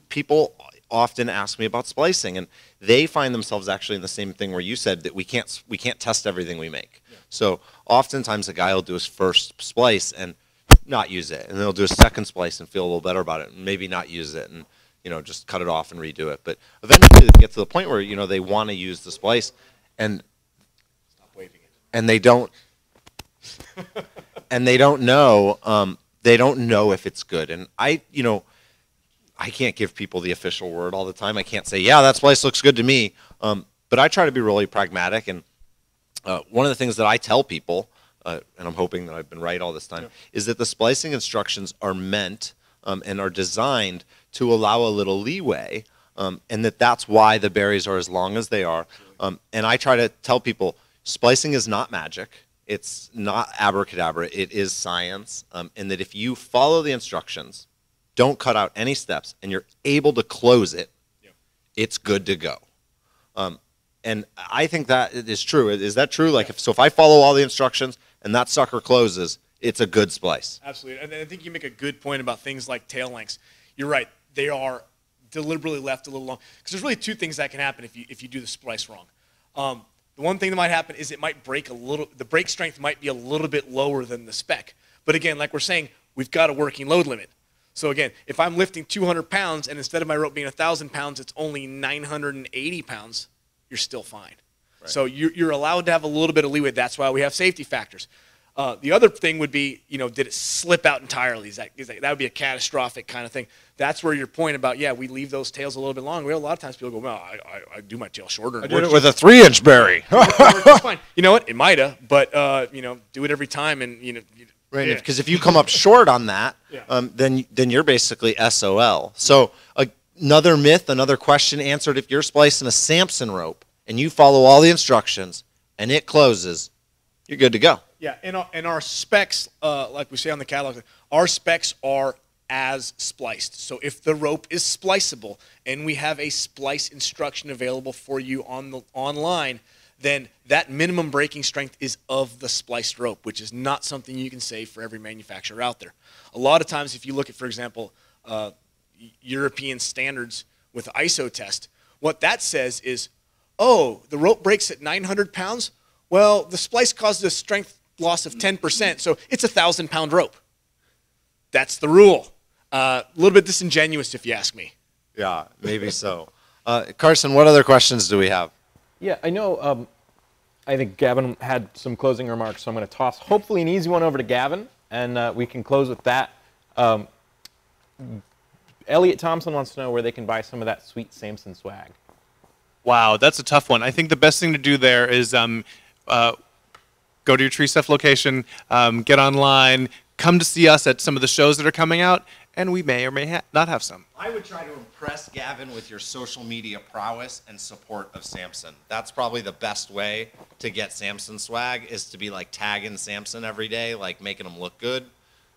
people often ask me about splicing, and they find themselves actually in the same thing where you said that we can't we can't test everything we make. So oftentimes a guy will do his first splice and not use it, and then he'll do a second splice and feel a little better about it, and maybe not use it, and you know just cut it off and redo it. But eventually they get to the point where you know they want to use the splice, and and they don't (laughs) and they don't know um, they don't know if it's good. And i you know i can't give people the official word all the time. I can't say yeah that splice looks good to me. Um, but i try to be really pragmatic. And uh, one of the things that i tell people uh, and i'm hoping that i've been right all this time is that the splicing instructions are meant um, and are designed to allow a little leeway um, and that that's why the buries are as long as they are. Um, and i try to tell people splicing is not magic. It's not abracadabra. It is science um, and that if you follow the instructions don't cut out any steps and you're able to close it it's good to go. Um, and i think that is true. Is that true? Like if so if i follow all the instructions and that sucker closes it's a good splice. Absolutely. And I think you make a good point about things like tail lengths. You're right. They are deliberately left a little long. Because there's really two things that can happen if you, if you do the splice wrong. Um, the one thing that might happen is it might break a little, the break strength might be a little bit lower than the spec. But again, like we're saying, we've got a working load limit. So again, if I'm lifting 200 pounds and instead of my rope being 1,000 pounds, it's only 980 pounds, you're still fine. So you're, you're allowed to have a little bit of leeway. That's why we have safety factors. Uh, the other thing would be, you know, did it slip out entirely? Is that, is that, that would be a catastrophic kind of thing. That's where your point about, yeah, we leave those tails a little bit long. Well, a lot of times people go, well, I, I, I do my tail shorter. I it did it with a three inch bury just- works just fine. You know what? It might have, but, uh, you know, do it every time and, you know. you- Right, yeah. because if you come up short on that, (laughs) Yeah. um, then then you're basically SOL. So another myth, another question answered. If you're splicing a Samson rope and you follow all the instructions and it closes, you're good to go. Yeah, and our, and our specs, uh, like we say on the catalog, our specs are as spliced. So if the rope is spliceable and we have a splice instruction available for you on the online, then that minimum breaking strength is of the spliced rope, which is not something you can say for every manufacturer out there. A lot of times, if you look at, for example, uh, European standards with ISO test, what that says is, oh, the rope breaks at 900 pounds. Well, the splice causes a strength loss of 10%, so it's a thousand pound rope. That's the rule. Uh, a little bit disingenuous, if you ask me. Yeah, maybe so. Uh, Carson, what other questions do we have? Yeah, I know. Um, I think Gavin had some closing remarks, so I'm going to toss hopefully an easy one over to Gavin, and uh, we can close with that. Um, Elliot Thompson wants to know where they can buy some of that sweet Samson swag. Wow, that's a tough one. I think the best thing to do there is um, uh, go to your Tree Stuff location, um, get online, come to see us at some of the shows that are coming out, and we may or may ha- not have some. I would try to impress Gavin with your social media prowess and support of Samson. That's probably the best way to get Samson swag is to be like tagging Samson every day, like making him look good.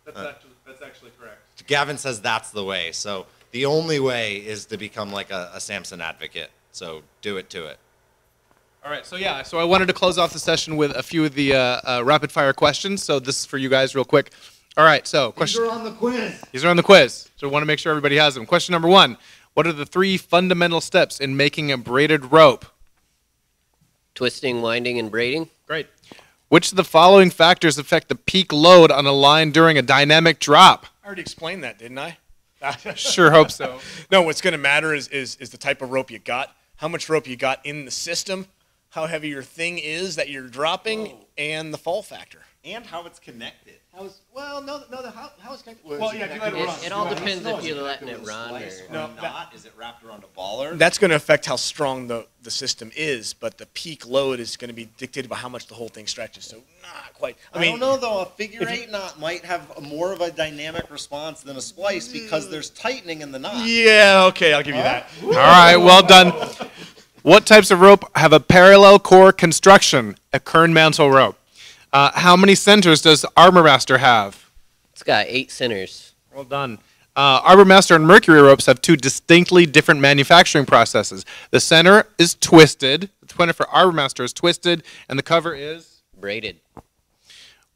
That's, actually, that's actually correct. Gavin says that's the way. So the only way is to become like a, a Samson advocate. So do it to it. All right, so yeah, so I wanted to close off the session with a few of the uh, uh, rapid fire questions. So this is for you guys, real quick. All right, so question. These are on the quiz. These are on the quiz, so I want to make sure everybody has them. Question number one: What are the three fundamental steps in making a braided rope? Twisting, winding, and braiding. Great. Which of the following factors affect the peak load on a line during a dynamic drop? I already explained that, didn't I? (laughs) (laughs) Sure hope so. No, what's going to matter is, is is the type of rope you got, how much rope you got in the system, how heavy your thing is that you're dropping, and the fall factor. And how it's connected. How is, well, no, no, the, how, how it's connected. Well, yeah, if you let it It, run. it all Yeah, depends No, if you're letting it connected with a run or. or No, not? Is it wrapped around a bollard? That's going to affect how strong the, the system is, but the peak load is going to be dictated by how much the whole thing stretches. So not quite. I I, mean, don't know though. A figure if you- eight knot might have a more of a dynamic response than a splice because mm. there's tightening in the knot. Yeah, okay, I'll give you that. All right, well done. What types of rope have a parallel core construction? A kernmantle rope. Uh, how many centers does ArborMaster have? It's got eight centers. Well done. Uh, ArborMaster and Mercury ropes have two distinctly different manufacturing processes. The center is twisted. The center for ArborMaster is twisted, and the cover is. Braided.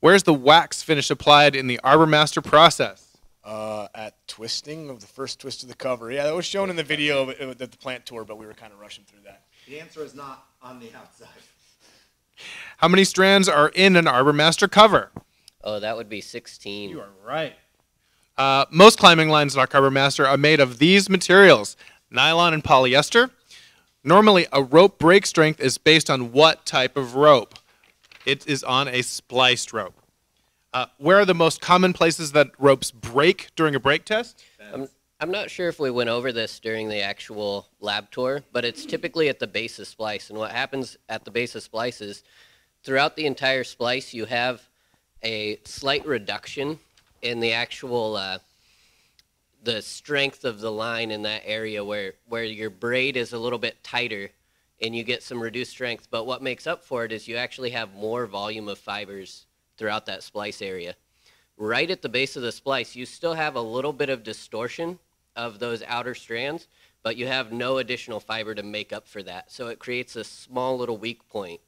Where's the wax finish applied in the ArborMaster process? Uh, at twisting of the first twist of the cover. Yeah, that was shown in the video of, of the plant tour, but we were kind of rushing through that. The answer is not on the outside. (laughs) How many strands are in an ArborMaster cover? Oh, that would be 16. You are right. Uh, most climbing lines in our ArborMaster are made of these materials nylon and polyester. Normally, a rope break strength is based on what type of rope? It is on a spliced rope. Uh, where are the most common places that ropes break during a break test? I'm, I'm not sure if we went over this during the actual lab tour, but it's typically at the base of splice. And what happens at the base of splice is throughout the entire splice, you have a slight reduction in the actual uh, the strength of the line in that area where where your braid is a little bit tighter and you get some reduced strength but what makes up for it is you actually have more volume of fibers throughout that splice area. Right at the base of the splice you still have a little bit of distortion of those outer strands but you have no additional fiber to make up for that. So it creates a small little weak point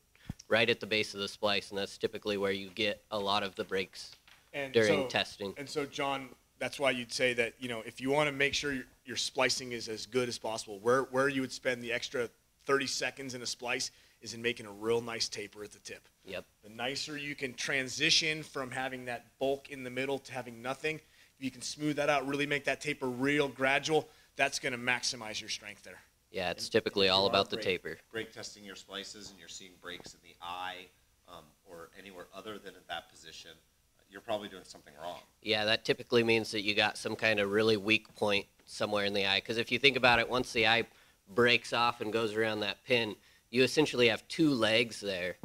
right at the base of the splice and that's typically where you get a lot of the breaks And during so, testing. And so, John, that's why you'd say that you know if you want to make sure your, your splicing is as good as possible, where where you would spend the extra 30 seconds in a splice is in making a real nice taper at the tip. yep The nicer you can transition from having that bulk in the middle to having nothing, if you can smooth that out, really make that taper real gradual, that's going to maximize your strength there. yeah it's typically If you all about the taper Break testing your splices and you're seeing breaks in the eye um, or anywhere other than at that position, you're probably doing something wrong. Yeah, that typically means that you got some kind of really weak point somewhere in the eye. Because if you think about it, once the eye breaks off and goes around that pin, you essentially have two legs there.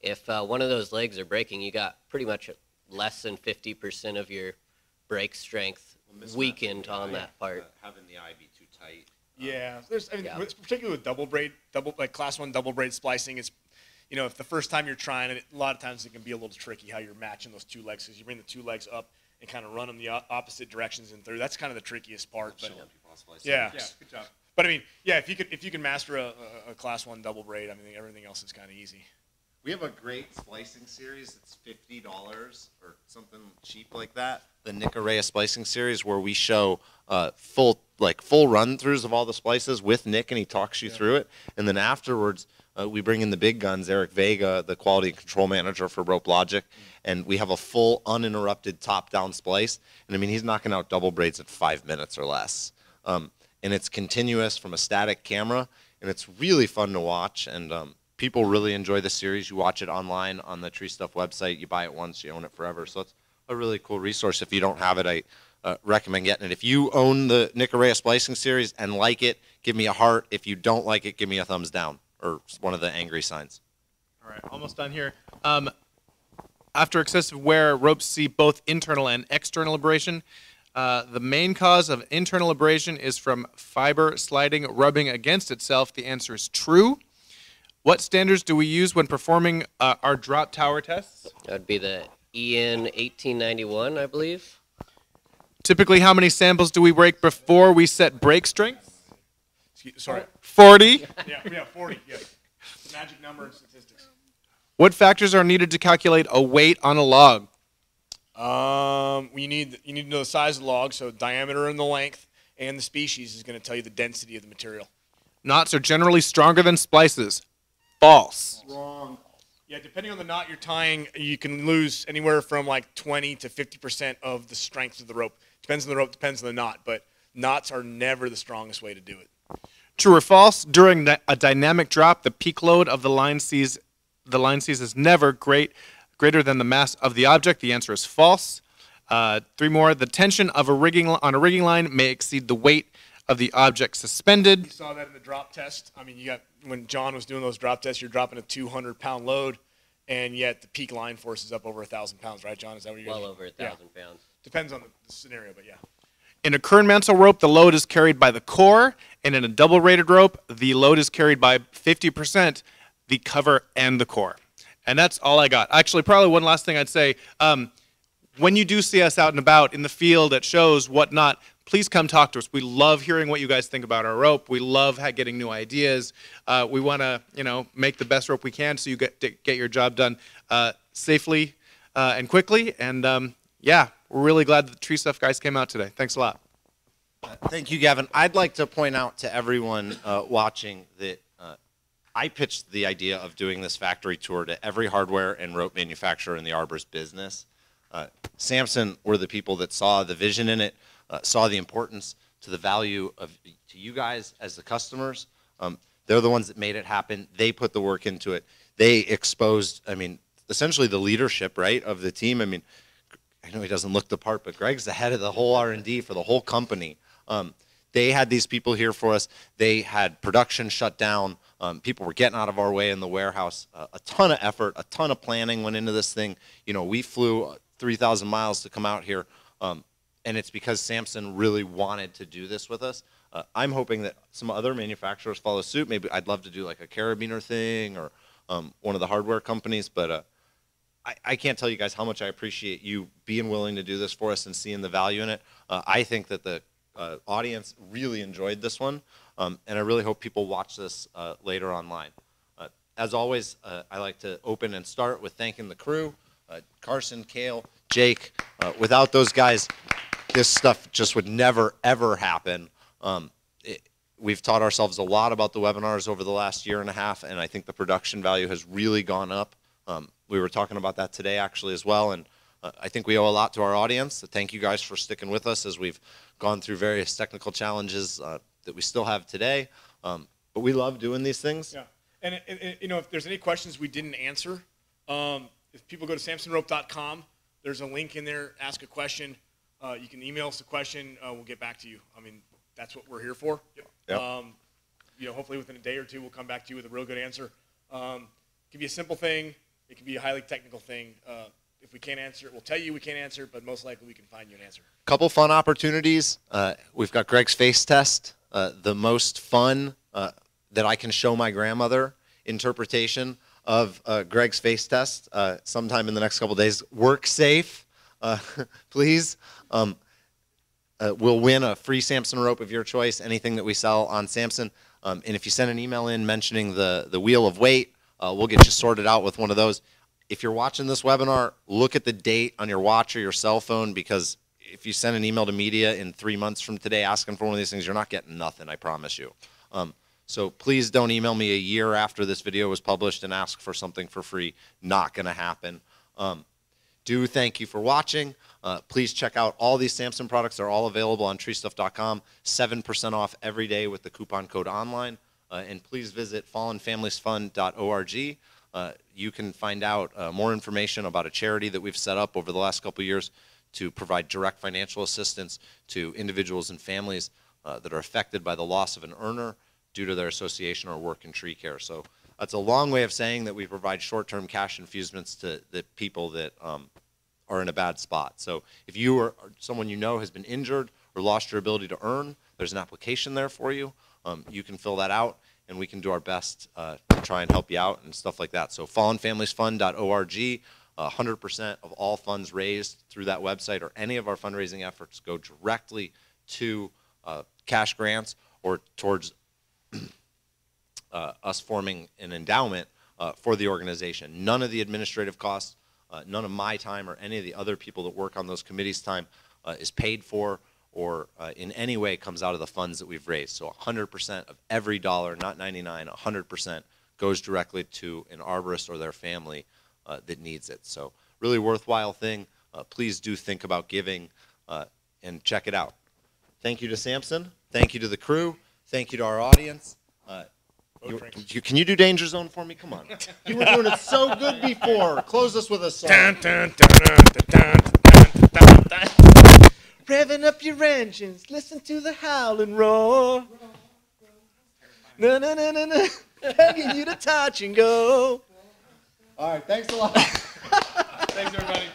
If uh, one of those legs are breaking, you got pretty much less than 50% of your break strength Mismatch weakened on eye, that part. uh, having the eye be too tight. Yeah, there's I mean, Yeah. with- particularly with double braid, double like class one double braid splicing. It's you know if the first time you're trying it, a lot of times it can be a little tricky how you're matching those two legs because you bring the two legs up and kind of run them the opposite directions and through. That's kind of the trickiest part. But Showing people how splicing yeah, good job. But I mean, yeah, if you could if you can master a, a, a class one double braid, I mean everything else is kind of easy. We have a great splicing series. It's fifty dollars or something cheap like that. The Nicorrea splicing series, where we show uh, full like full run throughs of all the splices with Nick, and he talks you through it. And then afterwards, uh, we bring in the big guns, Eric Vega, the quality and control manager for Rope Logic, and we have a full uninterrupted top down splice. And I mean, he's knocking out double braids in five minutes or less. Um, and it's continuous from a static camera, and it's really fun to watch. And um, people really enjoy the series. You watch it online on the Tree Stuff website. You buy it once, you own it forever. So it's a really cool resource. If you don't have it, I uh, recommend getting it. If you own the Nicorrea splicing series and like it, give me a heart. If you don't like it, give me a thumbs down or one of the angry signs. All right, almost done here. Um, after excessive wear, ropes see both internal and external abrasion. Uh, the main cause of internal abrasion is from fiber sliding, rubbing against itself. The answer is true. What standards do we use when performing uh, our drop tower tests? That would be the EN 1891, I believe. Typically, how many samples do we break before we set break strength? Excuse- Sorry. 40. Yeah, yeah, forty. Yeah. Magic number and statistics. What factors are needed to calculate a weight on a log? Um, you need you need to know the size of the log, so diameter and the length, and the species is going to tell you the density of the material. Knots are generally stronger than splices. False. Wrong. Yeah, depending on the knot you're tying, you can lose anywhere from like 20 to 50 percent of the strength of the rope. Depends on the rope, depends on the knot, but knots are never the strongest way to do it. True or false? During a dynamic drop, the peak load of the line sees the line sees is never great greater than the mass of the object. The answer is false. Uh, three more. The tension of a rigging on a rigging line may exceed the weight of the object suspended. You saw that in the drop test. I mean, you got when John was doing those drop tests, you're dropping a 200 pound load, and yet the peak line force is up over a thousand pounds, right, John? Is that what you're? Well over a thousand pounds. Depends on the, the scenario, but yeah. In a Kernmantle rope, the load is carried by the core, and in a double braided rope, the load is carried by 50% the cover and the core. And that's all I got. Actually, probably one last thing I'd say. Um, when you do see us out and about in the field at shows, whatnot, please come talk to us. We love hearing what you guys think about our rope. We love getting new ideas. Uh, we want to, you know, make the best rope we can so you get to get your job done uh, safely uh, and quickly. And um, yeah, we're really glad that the Tree Stuff guys came out today. Thanks a lot. Thank you, Gavin. I'd like to point out to everyone uh, watching that I pitched the idea of doing this factory tour to every hardware and rope manufacturer in the arborist business. Uh, Samson were the people that saw the vision in it, uh, saw the importance to the value of to you guys as the customers. Um, they're the ones that made it happen. They put the work into it. They exposed, I mean, essentially the leadership, right, of the team. I mean, I know he doesn't look the part, but Greg's the head of the whole R&D for the whole company. Um, they had these people here for us. They had production shut down. Um, people were getting out of our way in the warehouse. Uh, a ton of effort, a ton of planning went into this thing. You know, we flew uh, 3,000 miles to come out here, um, and it's because Samson really wanted to do this with us. Uh, I'm hoping that some other manufacturers follow suit. Maybe I'd love to do like a carabiner thing or um, one of the hardware companies, but uh, I, I can't tell you guys how much I appreciate you being willing to do this for us and seeing the value in it. Uh, I think that the uh, audience really enjoyed this one, um, and I really hope people watch this uh, later online. Uh, as always, uh, I like to open and start with thanking the crew uh, Carson, Kale, Jake. Uh, without those guys, this stuff just would never, ever happen. Um, it, we've taught ourselves a lot about the webinars over the last year and a half, and I think the production value has really gone up. Um, we were talking about that today actually as well, and uh, I think we owe a lot to our audience. So thank you guys for sticking with us as we've gone through various technical challenges that we still have today. Um, but we love doing these things. Yeah, and, and, and, you know, if there's any questions we didn't answer, um, if people go to samsonrope.com, there's a link in there. Ask a question. Uh, you can email us a question. Uh, we'll get back to you. I mean, that's what we're here for. Yep. Um, you know, hopefully within a day or two, we'll come back to you with a real good answer. Um, it can be a simple thing. It can be a highly technical thing. Uh, if we can't answer it, we'll tell you we can't answer, but most likely we can find you an answer. couple fun opportunities. Uh, we've got Greg's face test, uh, the most fun uh, that I can show my grandmother interpretation of uh, Greg's face test uh, sometime in the next couple days. Work safe, uh, (laughs) please. Um, we'll win a free Samson rope of your choice, anything that we sell on Samson. Um, and if you send an email in mentioning the, the wheel of weight, we'll get you sorted out with one of those. If you're watching this webinar, look at the date on your watch or your cell phone because if you send an email to media in three months from today asking for one of these things, you're not getting nothing, I promise you. Um, so please don't email me a year after this video was published and ask for something for free. Not going to happen. Um, do thank you for watching. Uh, please check out all these Samson products. They're all available on treestuff.com. 7% off every day with the coupon code online. Uh, and please visit fallenfamiliesfund.org. Uh, you can find out uh, more information about a charity that we've set up over the last couple years to provide direct financial assistance to individuals and families uh, that are affected by the loss of an earner due to their association or work in tree care. So that's a long way of saying that we provide short-term cash infusements to the people that um, are in a bad spot. So if you or someone you know has been injured or lost your ability to earn, there's an application there for you. Um, you can fill that out, and we can do our best uh, to try and help you out and stuff like that. So fallenfamiliesfund.org. Uh, 100% of all funds raised through that website or any of our fundraising efforts go directly to uh, cash grants or towards (clears throat) uh, us forming an endowment uh, for the organization. None of the administrative costs, uh, none of my time or any of the other people that work on those committees' time uh, is paid for or uh, in any way comes out of the funds that we've raised. So 100% of every dollar, not 99, 100% goes directly to an arborist or their family uh, that needs it. So really worthwhile thing. Uh, please do think about giving uh, and check it out. Thank you to Samson. Thank you to the crew. Thank you to our audience. Uh, you, you, can you do Danger Zone for me? Come on. (laughs) You were doing it so good before. Close us with a song. Revving up your engines. Listen to the howl and roar. No, no, no, no, no. Begging you to touch and go. All right. Thanks a lot. (laughs) Thanks, everybody.